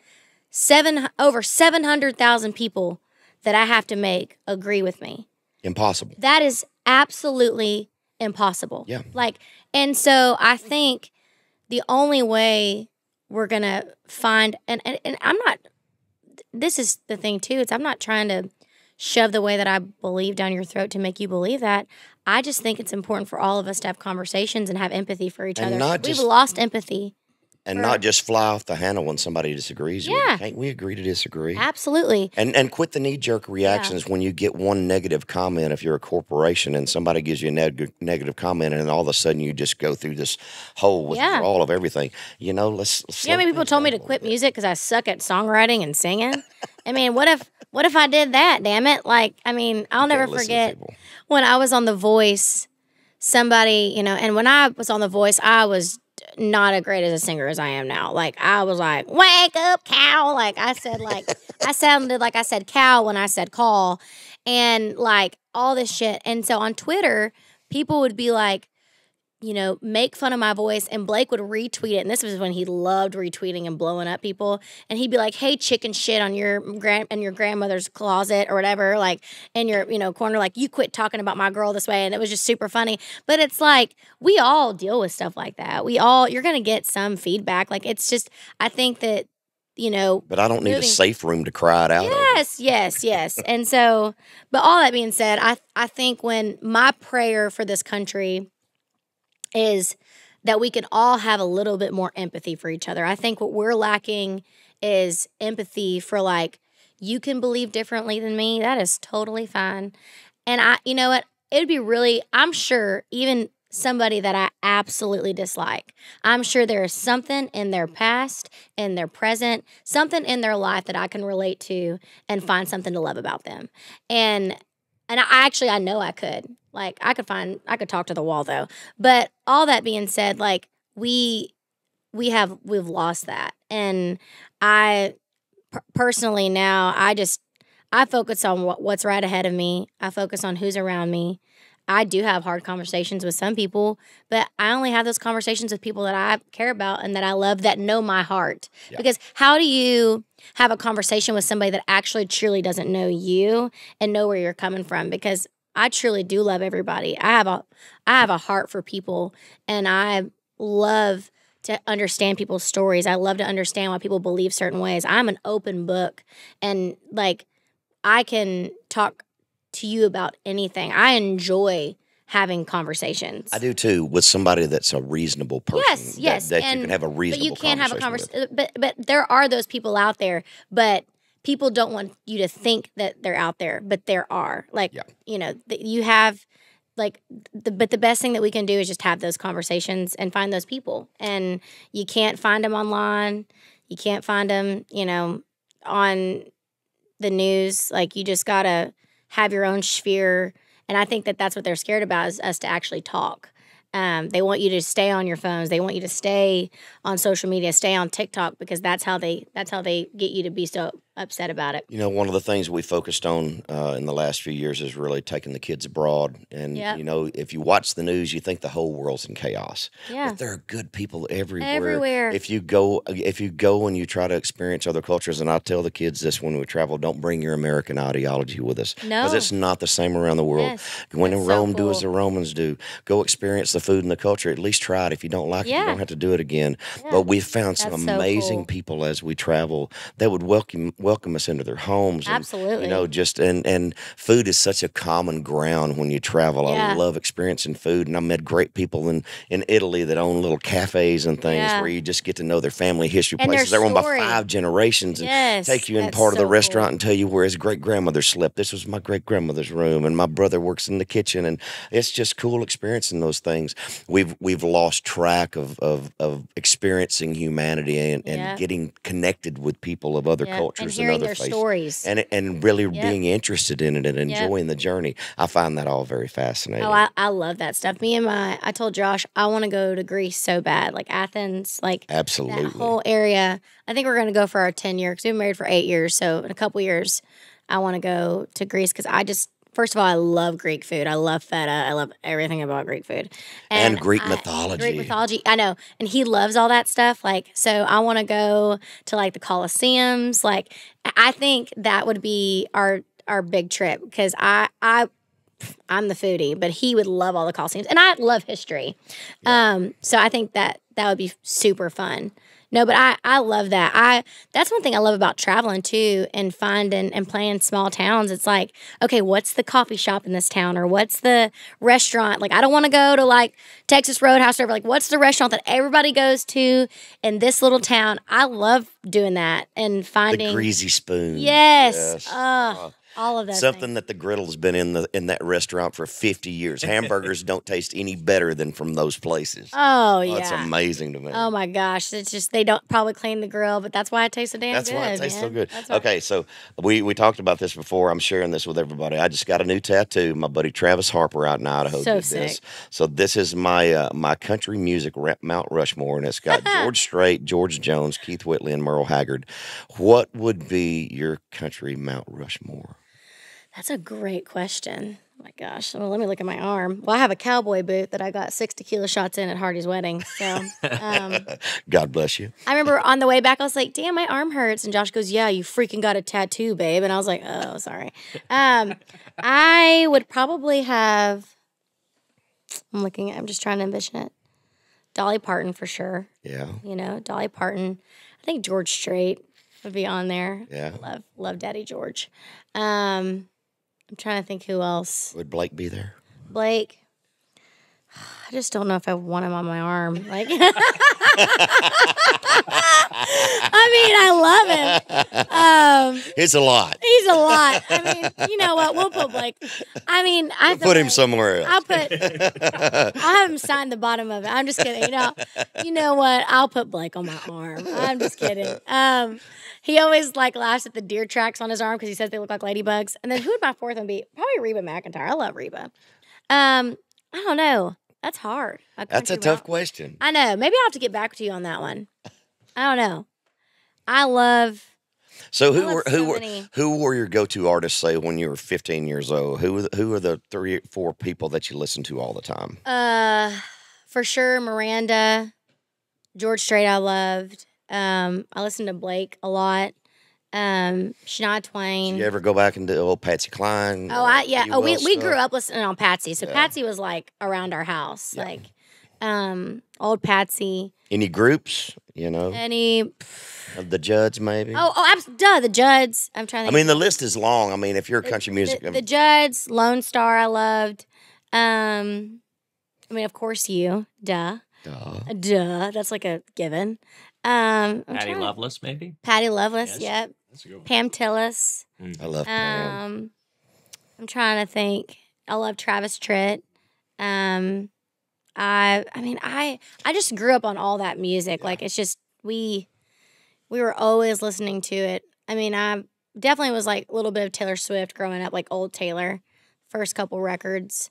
Speaker 2: seven over 700000 people that i have to make agree with me
Speaker 1: Impossible.
Speaker 2: that is absolutely impossible
Speaker 1: Yeah.
Speaker 2: like and so i think the only way we're gonna find and, and, and i'm not this is the thing too it's i'm not trying to shove the way that i believe down your throat to make you believe that. I just think it's important for all of us to have conversations and have empathy for each
Speaker 1: And
Speaker 2: other.
Speaker 1: not
Speaker 2: we've
Speaker 1: just-
Speaker 2: lost empathy
Speaker 1: And not just fly off the handle when somebody disagrees with
Speaker 2: Yeah.
Speaker 1: you. Can't we agree to disagree?
Speaker 2: absolutely
Speaker 1: And and quit the knee jerk reactions when you get one negative comment. If you're a corporation and somebody gives you a neg- negative comment, and all of a sudden you just go through this whole
Speaker 2: Yeah.
Speaker 1: withdrawal of everything. You know, let's. let's
Speaker 2: you know how many people told me to quit
Speaker 1: bit.
Speaker 2: music because i suck at songwriting and singing i mean what if what if i did that damn it like i mean i'll never
Speaker 1: can't listen to
Speaker 2: forget when I was on The Voice, somebody, you know, and when I was on The Voice, I was not as great as a singer as I am now. Like I was like, "Wake up, cow!" Like I said, like I sounded like I said cow when I said call, and like all this shit. And so on Twitter, people would be like, you know, make fun of my voice, and Blake would retweet it. And this was when he loved retweeting and blowing up people. And he'd be like, "Hey, chicken shit on your grand and your grandmother's closet or whatever, like in your you know corner, like you quit talking about my girl this way." And it was just super funny. But it's like we all deal with stuff like that. We all you're gonna get some feedback. Like it's just I think that you know
Speaker 1: But I don't need a safe room to cry it out. over.
Speaker 2: Yes, yes, yes. and so, but all that being said, I I think when my prayer for this country is that we can all have a little bit more empathy for each other. I think what we're lacking is empathy for like you can believe differently than me. That is totally fine. And I you know what? It'd be really I'm sure even somebody that I absolutely dislike. I'm sure there is something in their past, in their present, something in their life that I can relate to and find something to love about them. And and I actually I know I could. Like I could find I could talk to the wall though. But all that being said, like we we have we've lost that. And I per- personally now I just I focus on what, what's right ahead of me. I focus on who's around me. I do have hard conversations with some people, but I only have those conversations with people that I care about and that I love that know my heart.
Speaker 1: Yeah.
Speaker 2: Because how do you have a conversation with somebody that actually truly doesn't know you and know where you're coming from? Because I truly do love everybody. I have a I have a heart for people and I love to understand people's stories. I love to understand why people believe certain ways. I'm an open book and like I can talk to you about anything. I enjoy having conversations.
Speaker 1: I do too with somebody that's a reasonable person.
Speaker 2: Yes,
Speaker 1: that-
Speaker 2: yes,
Speaker 1: That, you
Speaker 2: and-
Speaker 1: can have a
Speaker 2: but
Speaker 1: reasonable
Speaker 2: you can't have a
Speaker 1: conversation.
Speaker 2: Uh, but but there are those people out there. But people don't want you to think that they're out there. But there are. Like
Speaker 1: Yeah.
Speaker 2: you know, you have like the but the best thing that we can do is just have those conversations and find those people. And you can't find them online. You can't find them. You know, on the news. Like you just gotta have your own sphere. And I think that that's what they're scared about is us to actually talk. Um, they want you to stay on your phones. They want you to stay on social media, stay on TikTok because that's how they that's how they get you to be so upset about it.
Speaker 1: You know, one of the things we focused on uh, in the last few years is really taking the kids abroad. And,
Speaker 2: Yep.
Speaker 1: you know, if you watch the news, you think the whole world's in chaos.
Speaker 2: Yeah.
Speaker 1: But there are good people everywhere.
Speaker 2: Everywhere.
Speaker 1: If you go, if you go and you try to experience other cultures, and I tell the kids this when we travel: don't bring your American ideology with us,
Speaker 2: No.
Speaker 1: Because it's not the same around the world.
Speaker 2: Yes,
Speaker 1: when in
Speaker 2: that's so
Speaker 1: Rome, do as the Romans do. Go experience the food and the culture. At least try it. If you don't like it, you don't have to do it again.
Speaker 2: Yeah.
Speaker 1: But we found some
Speaker 2: That's so
Speaker 1: amazing
Speaker 2: cool.
Speaker 1: people as we travel that would welcome welcome us into their homes. and,
Speaker 2: Absolutely.
Speaker 1: you know, just and and food is such a common ground when you travel. I love experiencing food, and I met great people in in Italy that own little cafes and things
Speaker 2: Yeah.
Speaker 1: where you just get to know their family history
Speaker 2: And
Speaker 1: places. They're owned by five generations and
Speaker 2: Yes,
Speaker 1: take you in part of the restaurant
Speaker 2: cool.
Speaker 1: and tell you where his great grandmother slept. This was my great grandmother's room, and my brother works in the kitchen, and it's just cool experiencing those things. We've we've lost track of of, of experiencing humanity and, and
Speaker 2: Yeah.
Speaker 1: getting connected with people of other
Speaker 2: Yeah,
Speaker 1: cultures
Speaker 2: and
Speaker 1: and,
Speaker 2: hearing
Speaker 1: other
Speaker 2: their stories.
Speaker 1: and and really
Speaker 2: Yep.
Speaker 1: being interested in it and
Speaker 2: Yep.
Speaker 1: enjoying the journey. I find that all very oh, fascinating.
Speaker 2: Oh, I, I love that stuff. Me and my, I told Josh I want to go to Greece so bad, like Athens, like
Speaker 1: Absolutely.
Speaker 2: that whole area. I think we're going to go for our 10 year because we've been married for eight years. So in a couple years, I want to go to Greece because I just, first of all, I love Greek food. I love feta. I love everything about Greek food.
Speaker 1: And Greek
Speaker 2: I-
Speaker 1: mythology.
Speaker 2: Greek mythology. I know. And he loves all that stuff. Like, so I want to go to like the Colosseums. Like, I- think that would be our, our big trip because I, I, I'm the foodie, but he would love all the Colosseums, and I love history. Um, so I think that that would be super fun. No, but I I love that. I that's one thing I love about traveling too, and finding and playing small towns. It's like, okay, what's the coffee shop in this town, or what's the restaurant? Like, I don't want to go to like Texas Roadhouse or whatever. Like, what's the restaurant that everybody goes to in this little town? I love doing that and finding the
Speaker 1: greasy spoon.
Speaker 2: Yes. Uh,
Speaker 1: Uh,
Speaker 2: all of that.
Speaker 1: Something that the griddle's been in the in that restaurant for 50 years. Hamburgers don't taste any better than from those places.
Speaker 2: Oh
Speaker 1: Oh,
Speaker 2: yeah.
Speaker 1: It's amazing to me.
Speaker 2: Oh my gosh! It's just they don't probably clean the grill, but that's why it tastes so damn
Speaker 1: That's
Speaker 2: good.
Speaker 1: why it tastes so good.
Speaker 2: That's
Speaker 1: Okay, so we we talked about this before. I'm sharing this with everybody. I just got a new tattoo. My buddy Travis Harper out in Idaho
Speaker 2: So
Speaker 1: did this.
Speaker 2: sick.
Speaker 1: So this is my uh, my country music rep Mount Rushmore, and it's got George Strait, George Jones, Keith Whitley, and Merle Haggard. What would be your country Mount Rushmore?
Speaker 2: That's a great question. Oh my gosh! Well, let me look at my arm. Well, I have a cowboy boot that I got six tequila shots in at Hardy's wedding. So um,
Speaker 1: God bless you.
Speaker 2: I remember on the way back, I was like, "Damn, my arm hurts." And Josh goes, "Yeah, you freaking got a tattoo, babe." And I was like, "Oh, sorry." Um, I would probably have. I'm looking. at I'm just trying to envision it. Dolly Parton for sure.
Speaker 1: Yeah,
Speaker 2: you know, Dolly Parton. I think George Strait would be on there.
Speaker 1: yeah.
Speaker 2: Love love Daddy George. Um I'm trying to think who else.
Speaker 1: Would Blake be there?
Speaker 2: Blake. I just don't know if I want him on my arm. Like I mean, I love him. Um
Speaker 1: It's a lot.
Speaker 2: he's a lot. I mean, you know what? We'll put Blake. I mean, I feel
Speaker 1: Put him
Speaker 2: like-
Speaker 1: somewhere else.
Speaker 2: I'll put. I'll have him sign the bottom of it. I'm just kidding. You know, you know what? I'll put Blake on my arm. I'm just kidding. Um, he always like laughs at the deer tracks on his arm because he says they look like ladybugs. And then who would my fourth one be? Probably Reba McEntire. I love Reba. Um, I don't know. That's hard.
Speaker 1: That's a
Speaker 2: country
Speaker 1: tough question.
Speaker 2: I know. Maybe I'll have to get back to you on that one. I don't know. I love.
Speaker 1: So who
Speaker 2: love
Speaker 1: were
Speaker 2: so
Speaker 1: who were
Speaker 2: many.
Speaker 1: who were your go to artists? Say when you were 15 years old. Who were the, who are the three four people that you listen to all the time?
Speaker 2: Uh, for sure, Miranda, George Strait. I loved. Um, I listened to Blake a lot. Um, Shania Twain.
Speaker 1: Did you ever go back and do old Patsy Cline?
Speaker 2: oh, I yeah. Oh, we we grew up listening on Patsy. So
Speaker 1: Yeah.
Speaker 2: Patsy was like around our house,
Speaker 1: Yeah.
Speaker 2: like um, old Patsy.
Speaker 1: Any groups? You know,
Speaker 2: Any?
Speaker 1: of the Judds maybe.
Speaker 2: Oh, oh, abs- duh. The Judds. I'm trying to.
Speaker 1: I mean, the list is long. I mean, if you're a country music,
Speaker 2: The, the Judds, Lone Star. I loved. Um, I mean, of course, you. Duh.
Speaker 1: uh,
Speaker 2: Duh. That's like a given. Um, I'm
Speaker 3: Patty
Speaker 2: trying-
Speaker 3: Loveless, maybe.
Speaker 2: Patty Loveless.
Speaker 3: Yes.
Speaker 2: Yep.
Speaker 3: That's a good one.
Speaker 2: Pam Tillis.
Speaker 1: I love Pam.
Speaker 2: Um, I'm trying to think. I love Travis Tritt. Um, I I mean I I just grew up on all that music. Like it's just we we were always listening to it. I mean I definitely was like a little bit of Taylor Swift growing up, like old Taylor, first couple records.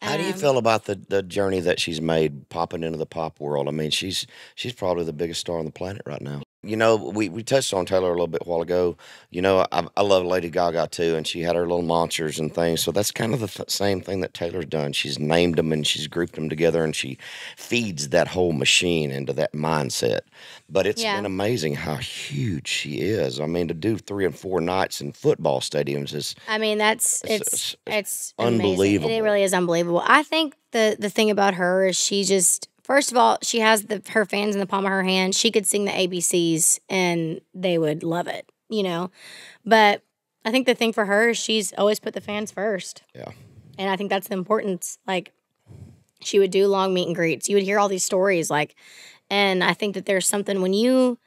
Speaker 1: How do you
Speaker 2: Um,
Speaker 1: feel about the, the journey that she's made popping into the pop world? I mean, she's she's probably the biggest star on the planet right now. You know, we, we touched on Taylor a little bit while ago. You know, I, I love Lady Gaga too, and she had her little monsters and things. So that's kind of the th- same thing that Taylor's done. She's named them and she's grouped them together, and she feeds that whole machine into that mindset. But it's
Speaker 2: Yeah.
Speaker 1: been amazing how huge she is. I mean, to do three and four nights in football stadiums is
Speaker 2: I mean, that's
Speaker 1: It's-
Speaker 2: it's
Speaker 1: it's
Speaker 2: it's, amazing.
Speaker 1: unbelievable.
Speaker 2: It really is unbelievable. I think the the thing about her is she just first of all she has the her fans in the palm of her hand. She could sing the ABCs and they would love it, you know. But I think the thing for her is she's always put the fans first.
Speaker 1: Yeah.
Speaker 2: And I think that's the importance. Like she would do long meet and greets. You would hear all these stories like and I think that there's something when you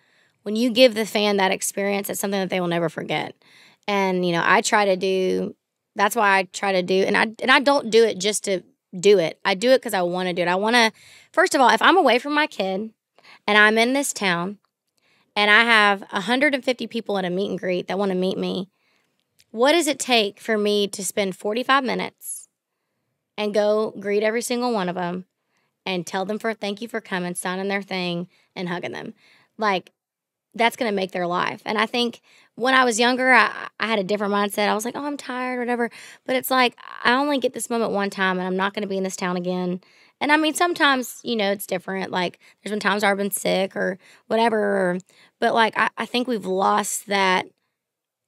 Speaker 2: when you give the fan that experience, it's something that they will never forget. And you know, I try to do that's why I try to do and I and I don't do it just to do it. I do it cuz I want to do it. I want to first of all, if I'm away from my kid and I'm in this town and I have 150 people at a meet and greet that want to meet me, what does it take for me to spend 45 minutes and go greet every single one of them and tell them for thank you for coming, signing their thing and hugging them? Like that's going to make their life. And I think when I was younger, I, I had a different mindset. I was like, oh, I'm tired, whatever. But it's like, I only get this moment one time and I'm not going to be in this town again. And I mean, sometimes, you know, it's different. Like, there's been times where I've been sick or whatever. But like, I, I think we've lost that,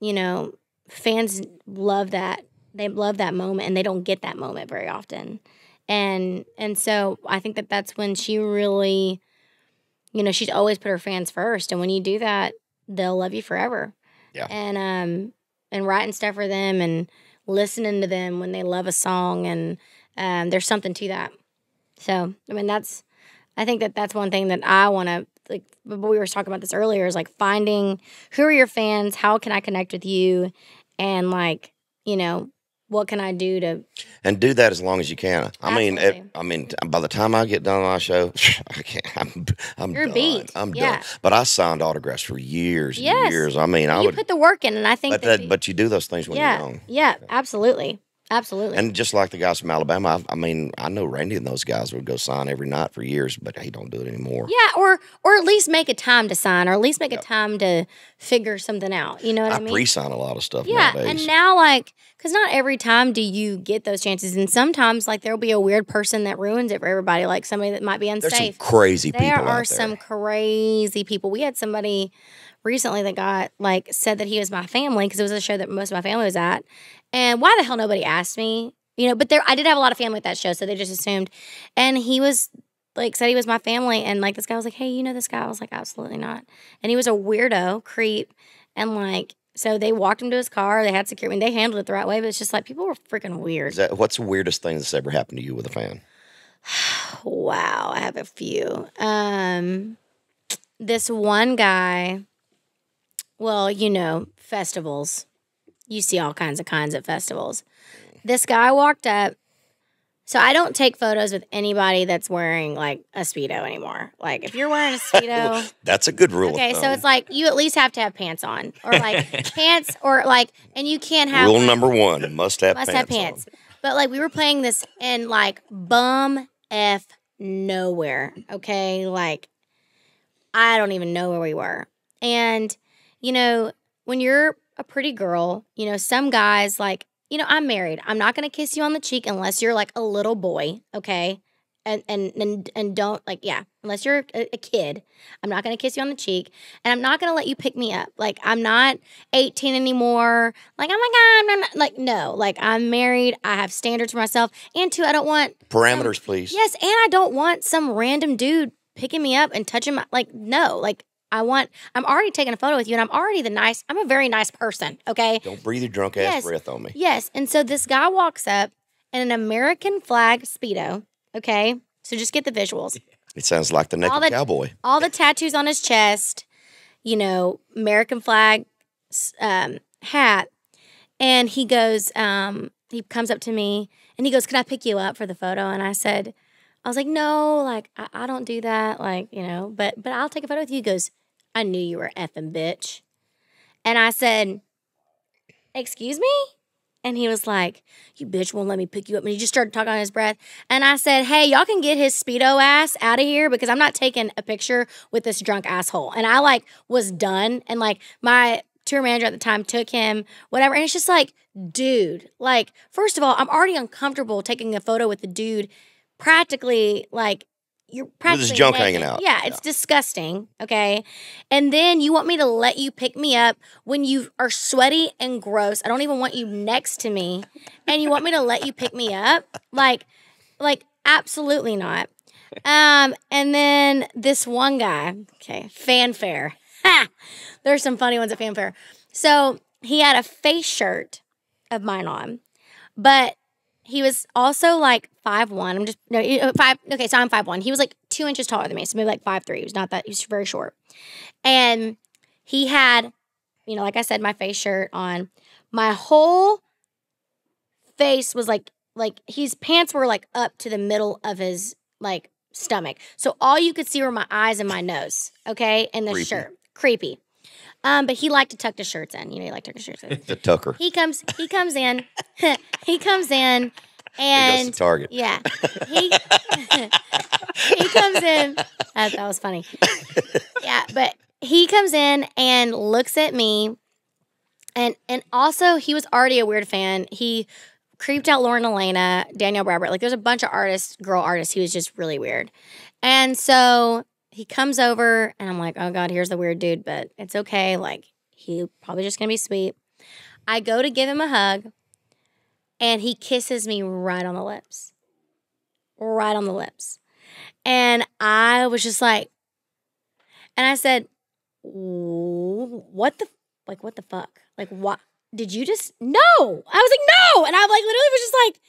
Speaker 2: you know, fans love that. They love that moment and they don't get that moment very often. And, and so I think that that's when she really, you know, she's always put her fans first. And when you do that, they'll love you forever.
Speaker 1: Yeah.
Speaker 2: And um and writing stuff for them and listening to them when they love a song and um there's something to that. So, I mean that's I think that that's one thing that I want to like but we were talking about this earlier is like finding who are your fans, how can I connect with you and like, you know, what can I do to
Speaker 1: and do that as long as you can. I mean, it, I mean, by the time I get done on my show, I can't. I'm, I'm
Speaker 2: You're
Speaker 1: done.
Speaker 2: beat.
Speaker 1: I'm
Speaker 2: Yeah.
Speaker 1: done. But I signed autographs for years, and
Speaker 2: Yes.
Speaker 1: years. I mean, I
Speaker 2: you
Speaker 1: would.
Speaker 2: put the work in and I think
Speaker 1: But
Speaker 2: that,
Speaker 1: that, but you do those things when
Speaker 2: yeah,
Speaker 1: you're young.
Speaker 2: yeah, absolutely. Absolutely.
Speaker 1: And just like the guys from Alabama, I, I mean, I know Randy and those guys would go sign every night for years, but he don't do it anymore.
Speaker 2: Yeah, or or at least make a time to sign, or at least make a time to figure something out. You know what I,
Speaker 1: I
Speaker 2: mean?
Speaker 1: pre-sign a lot of stuff
Speaker 2: yeah,
Speaker 1: nowadays.
Speaker 2: and now like, because not every time do you get those chances, and sometimes like there'll be a weird person that ruins it for everybody, like somebody that might be
Speaker 1: There's some
Speaker 2: unsafe.
Speaker 1: crazy
Speaker 2: There
Speaker 1: people
Speaker 2: are
Speaker 1: out there.
Speaker 2: some crazy people. We had somebody recently that got like said that he was my family because it was a show that most of my family was at, and why the hell nobody asked me? You know, but there I did have a lot of family at that show, so they just assumed, and he was like said he was my family and like this guy was like hey you know this guy? I was like absolutely not. And he was a weirdo creep and like so they walked him to his car they had security I mean, they handled it the right way but it's just like people were freaking weird.
Speaker 1: That what's the weirdest thing that's ever happened to you with a fan?
Speaker 2: wow i have a few. Um this one guy well you know festivals you see all kinds of kinds at festivals this guy walked up so I don't take photos with anybody that's wearing like a speedo anymore. Like if you're wearing a speedo,
Speaker 1: That's a good rule.
Speaker 2: okay, so it's like you at least have to have pants on, or like pants, or like, and you can't have
Speaker 1: rule
Speaker 2: like,
Speaker 1: number one: must have
Speaker 2: must
Speaker 1: pants.
Speaker 2: have pants. But like we were playing this in like bum f nowhere. Okay, like I don't even know where we were, and you know when you're a pretty girl, you know some guys like you know I'm married. I'm not gonna kiss you on the cheek unless you're like a little boy. Okay. And, and and and don't like yeah unless you're a, a kid i'm not gonna kiss you on the cheek and i'm not gonna let you pick me up like i'm not 18 anymore like oh my god I'm not, like no like i'm married i have standards for myself and two i don't want
Speaker 1: Parameters, please.
Speaker 2: yes and i don't want some random dude picking me up and touching my like no like i want i'm already taking a photo with you and i'm already the nice i'm a very nice person okay
Speaker 1: Don't breathe your drunk ass
Speaker 2: Yes.
Speaker 1: breath on me.
Speaker 2: yes and so this guy walks up in an american flag speedo okay so just get the visuals
Speaker 1: It sounds like the naked
Speaker 2: All the-
Speaker 1: cowboy.
Speaker 2: all the tattoos on his chest, you know, American flag um, hat. And he goes, um, he comes up to me and he goes, Can I pick you up for the photo? And I said, I was like, No, like, I, I don't do that. Like, you know, but but I'll take a photo with you. He goes, I knew you were effing bitch. And I said, Excuse me? And he was like, You bitch won't let me pick you up. And he just started talking on his breath. And I said, Hey, y'all can get his Speedo ass out of here because I'm not taking a picture with this drunk asshole. And I like was done. And like my tour manager at the time took him, whatever. And it's just like, dude, like, first of all, I'm already uncomfortable taking a photo with the dude practically like you're practically this
Speaker 1: junk
Speaker 2: naked.
Speaker 1: hanging out.
Speaker 2: Yeah, it's disgusting. Okay. And then you want me to let you pick me up when you are sweaty and gross. I don't even want you next to me. And you want me to let you pick me up? Like, like, absolutely not. Um, and then this one guy, okay, Fan Fair. Ha! There's some funny ones at Fan Fair. So he had a face shirt of mine on, but he was also like five one. I'm just no uh, five. Okay, so I'm five one. He was like two inches taller than me, so maybe like five three. He was not that. He was very short, and he had, you know, like I said, my face shirt on. My whole face was like like his pants were like up to the middle of his like stomach, so all you could see were my eyes and my nose. Okay, and the
Speaker 1: Creepy.
Speaker 2: shirt, creepy. Um, but he liked to tuck the shirts in. You know, he liked to tuck his shirts in.
Speaker 1: The Tucker.
Speaker 2: He comes. He comes in. he comes in,
Speaker 1: There goes
Speaker 2: and
Speaker 1: target.
Speaker 2: yeah, he he comes in. That, that was funny. Yeah, but he comes in and looks at me, and and also he was already a weird fan. He creeped out Lauren Alaina, Danielle Bradbery. Like there's a bunch of artists, girl artists. He was just really weird, and so he comes over, and I'm like, oh god, here's the weird dude, but it's okay. Like he probably just gonna be sweet. I go to give him a hug, and he kisses me right on the lips. Right on the lips. And I was just like, and I said, what the, like, what the fuck? Like, what? Did you just, no. I was like, no. And I like literally was just like,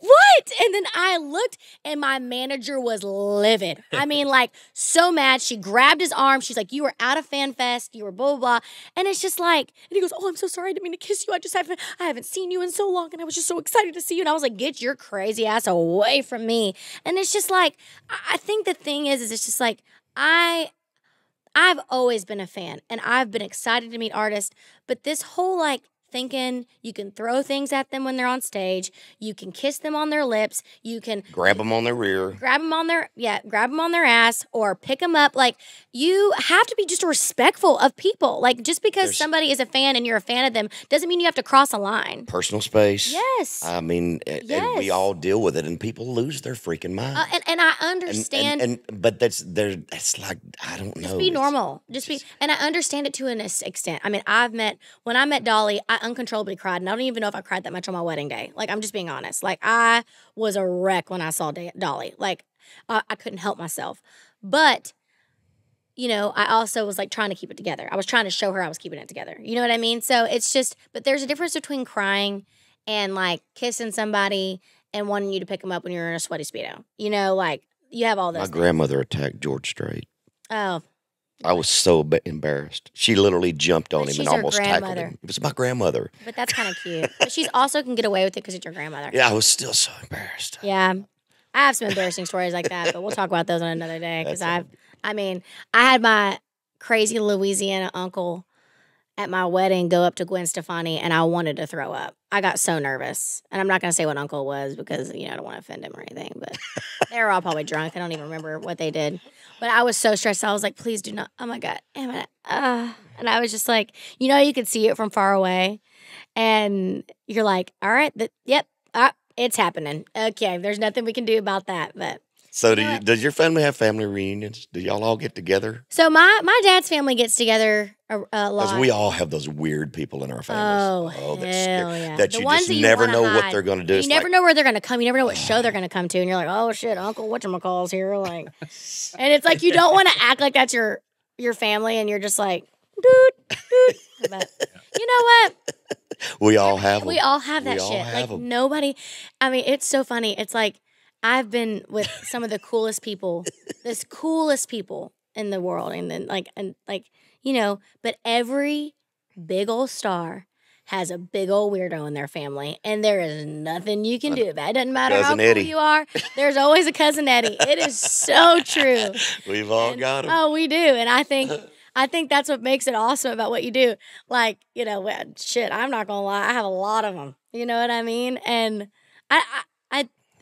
Speaker 2: what? And then I looked and my manager was livid. I mean, like, so mad. She grabbed his arm. She's like, You were out of Fan Fest. You were blah, blah, blah. And it's just like, and he goes, Oh, I'm so sorry. I didn't mean to kiss you. I just haven't, I haven't seen you in so long. And I was just so excited to see you. And I was like, Get your crazy ass away from me. And it's just like, I I think the thing is, is it's just like, I, I've always been a fan and I've been excited to meet artists, but this whole like thinking you can throw things at them when they're on stage, you can kiss them on their lips, you can
Speaker 1: Grab them on the rear.
Speaker 2: grab them on their yeah, grab them on their ass or pick them up like you have to be just respectful of people. Like just because
Speaker 1: There's-
Speaker 2: somebody is a fan and you're a fan of them doesn't mean you have to cross a line.
Speaker 1: Personal space.
Speaker 2: Yes.
Speaker 1: I mean, a- and we all deal with it, and people lose their freaking mind.
Speaker 2: Uh, and and I understand
Speaker 1: and, and, but that's there. That's like I don't know.
Speaker 2: Just be normal. Just be, and I understand it to an extent. I mean, I've met when I met Dolly, I uncontrollably cried, and I don't even know if I cried that much on my wedding day. Like, I'm just being honest. Like, I was a wreck when I saw Dolly. Like, I I couldn't help myself. But, you know, I also was like trying to keep it together. I was trying to show her I was keeping it together. You know what I mean? So it's just, but there's a difference between crying and like kissing somebody and wanting you to pick them up when you're in a sweaty speedo. You know, like you have all those.
Speaker 1: My
Speaker 2: things.
Speaker 1: grandmother attacked George Strait.
Speaker 2: Oh,
Speaker 1: I was so embarrassed. She literally jumped on
Speaker 2: But
Speaker 1: him and almost tackled him. It was my grandmother.
Speaker 2: But that's kind of cute. But she's also can get away with it because it's your grandmother.
Speaker 1: Yeah, I was still so embarrassed.
Speaker 2: Yeah. I have some embarrassing stories like that, but we'll talk about those on another day because I've, I mean, I had my crazy Louisiana uncle at my wedding go up to Gwen Stefani and I wanted to throw up. I got so nervous. And I'm not going to say what uncle was because, you know, I don't want to offend him or anything, but they were all probably drunk. I don't even remember what they did. But I was so stressed. I was like, please do not. Oh my God. Am I, uh, and I was just like, you know, you could see it from far away. And you're like, all right, yep, uh, it's happening. Okay, there's nothing we can do about that. But
Speaker 1: So, do you, does your family have family reunions? Do y'all all get together?
Speaker 2: so my my dad's family gets together a, a lot.
Speaker 1: Because we all have those weird people in our families.
Speaker 2: Oh, oh
Speaker 1: that's
Speaker 2: hell yeah.
Speaker 1: That
Speaker 2: The
Speaker 1: you just
Speaker 2: that you
Speaker 1: never know what they're going to do.
Speaker 2: you
Speaker 1: It's
Speaker 2: never
Speaker 1: like,
Speaker 2: know where they're gonna come. You never know what show they're gonna come to, and you're like, oh shit, Uncle whatchamacall's here, like, and it's like you don't want to act like that's your your family, and you're just like, dude, dude. But you know what?
Speaker 1: we all have
Speaker 2: We
Speaker 1: them.
Speaker 2: all have that
Speaker 1: We all
Speaker 2: shit.
Speaker 1: Like
Speaker 2: like
Speaker 1: 'em.
Speaker 2: nobody. I mean, it's so funny. It's like I've been with some of the coolest people, this coolest people in the world, and then like and like you know, but every big old star has a big old weirdo in their family, and there is nothing you can do about it. Doesn't matter how
Speaker 1: Cousin
Speaker 2: cool
Speaker 1: Eddie.
Speaker 2: you are. There's always a cousin Eddie. It is so true.
Speaker 1: We've all
Speaker 2: And-
Speaker 1: got them.
Speaker 2: Oh, we do. And I think I think that's what makes it awesome about what you do. Like, you know, shit, I'm not gonna lie, I have a lot of them. You know what I mean? And I, I,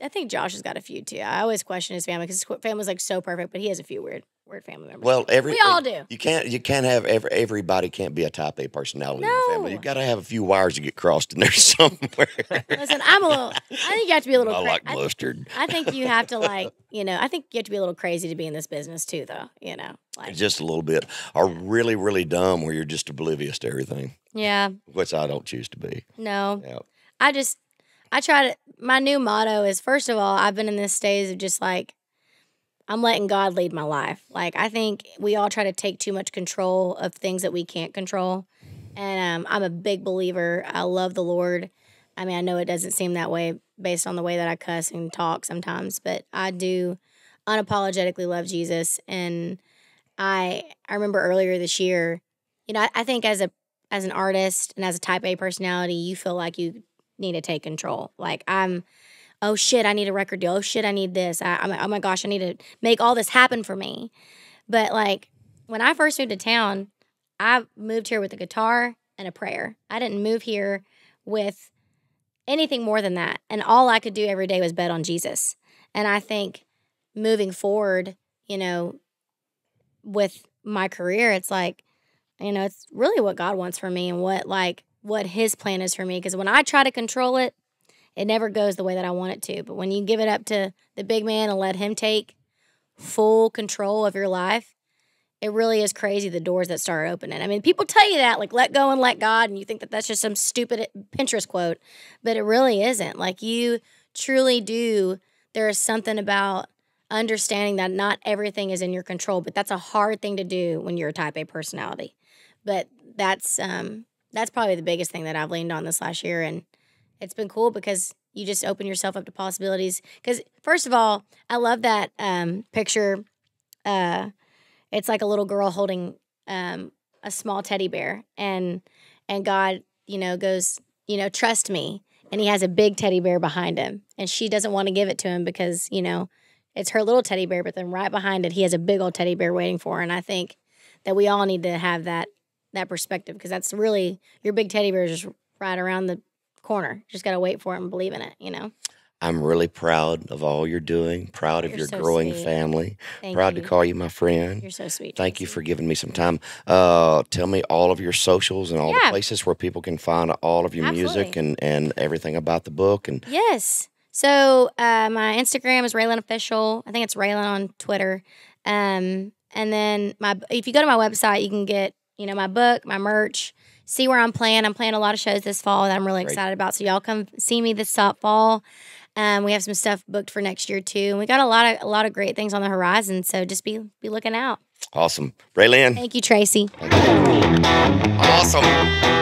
Speaker 2: I, think Josh has got a few too. I always question his family because his family's like so perfect, but he has a few weird, weird family members.
Speaker 4: Well, every
Speaker 2: we all do.
Speaker 4: You can't you can't have every, everybody can't be a type A personality in the family.
Speaker 2: No.
Speaker 4: You got to have a few wires to get crossed in there somewhere.
Speaker 2: Listen, I'm a little. I think you have to be a little.
Speaker 4: I like
Speaker 2: I-
Speaker 4: mustard.
Speaker 2: I think you have to like, you know, I think you have to be a little crazy to be in this business too, though. You know, like,
Speaker 4: just a little bit, or really, really dumb, where you're just oblivious to everything,
Speaker 2: yeah,
Speaker 4: which I don't choose to be.
Speaker 2: no,
Speaker 4: Yeah.
Speaker 2: I just, I try to. My new motto is first of all, I've been in this stage of just like, I'm letting God lead my life. Like I think we all try to take too much control of things that we can't control, and um, I'm a big believer. I love the Lord. I mean, I know it doesn't seem that way based on the way that I cuss and talk sometimes, but I do unapologetically love Jesus. And I I remember earlier this year, you know, I, I think as a as an artist and as a type A personality, you feel like you need to take control. Like I'm oh shit, I need a record deal. Oh shit, I need this. I, I'm, oh my gosh, I need to make all this happen for me. But like when I first moved to town, I moved here with a guitar and a prayer. I didn't move here with anything more than that. And all I could do every day was bet on Jesus. And I think moving forward, you know, with my career, it's like, you know, it's really what God wants for me and what like what his plan is for me. Because when I try to control it, it never goes the way that I want it to. But when you give it up to the big man and let him take full control of your life, it really is crazy the doors that start opening. I mean, people tell you that, like, let go and let God, and you think that that's just some stupid Pinterest quote, but it really isn't. Like, you truly do. There is something about understanding that not everything is in your control, but that's a hard thing to do when you're a type A personality. But that's um that's probably the biggest thing that I've leaned on this last year and it's been cool because you just open yourself up to possibilities. Because first of all, I love that um, picture. Uh, it's like a little girl holding um, a small teddy bear, and and God, you know, goes, you know, trust me, and He has a big teddy bear behind him, and she doesn't want to give it to him because you know it's her little teddy bear, but then right behind it, he has a big old teddy bear waiting for her, and I think that we all need to have that that perspective because that's really your big teddy bear is just right around the corner. You Just got to wait for it and believe in it, you know?
Speaker 4: I'm really proud of all you're doing. Proud of
Speaker 2: You're
Speaker 4: your
Speaker 2: so
Speaker 4: growing
Speaker 2: sweet.
Speaker 4: family.
Speaker 2: Thank
Speaker 4: proud
Speaker 2: you.
Speaker 4: to call you my friend.
Speaker 2: You're so sweet.
Speaker 4: Thank you for giving me some time. Uh, tell me all of your socials and all
Speaker 2: Yeah.
Speaker 4: the places where people can find all of your music and, and everything about the book. And
Speaker 2: Yes. So uh, my Instagram is RaeLynn Official. I think it's RaeLynn on Twitter. Um, and then my if you go to my website, you can get you know my book, my merch, see where I'm playing. I'm playing a lot of shows this fall that I'm really
Speaker 4: Great.
Speaker 2: excited about. So y'all come see me this fall. Um, we have some stuff booked for next year too, and we got a lot of a lot of great things on the horizon. So just be be looking out.
Speaker 4: awesome. RaeLynn,
Speaker 2: Thank you, Tracy.
Speaker 4: awesome.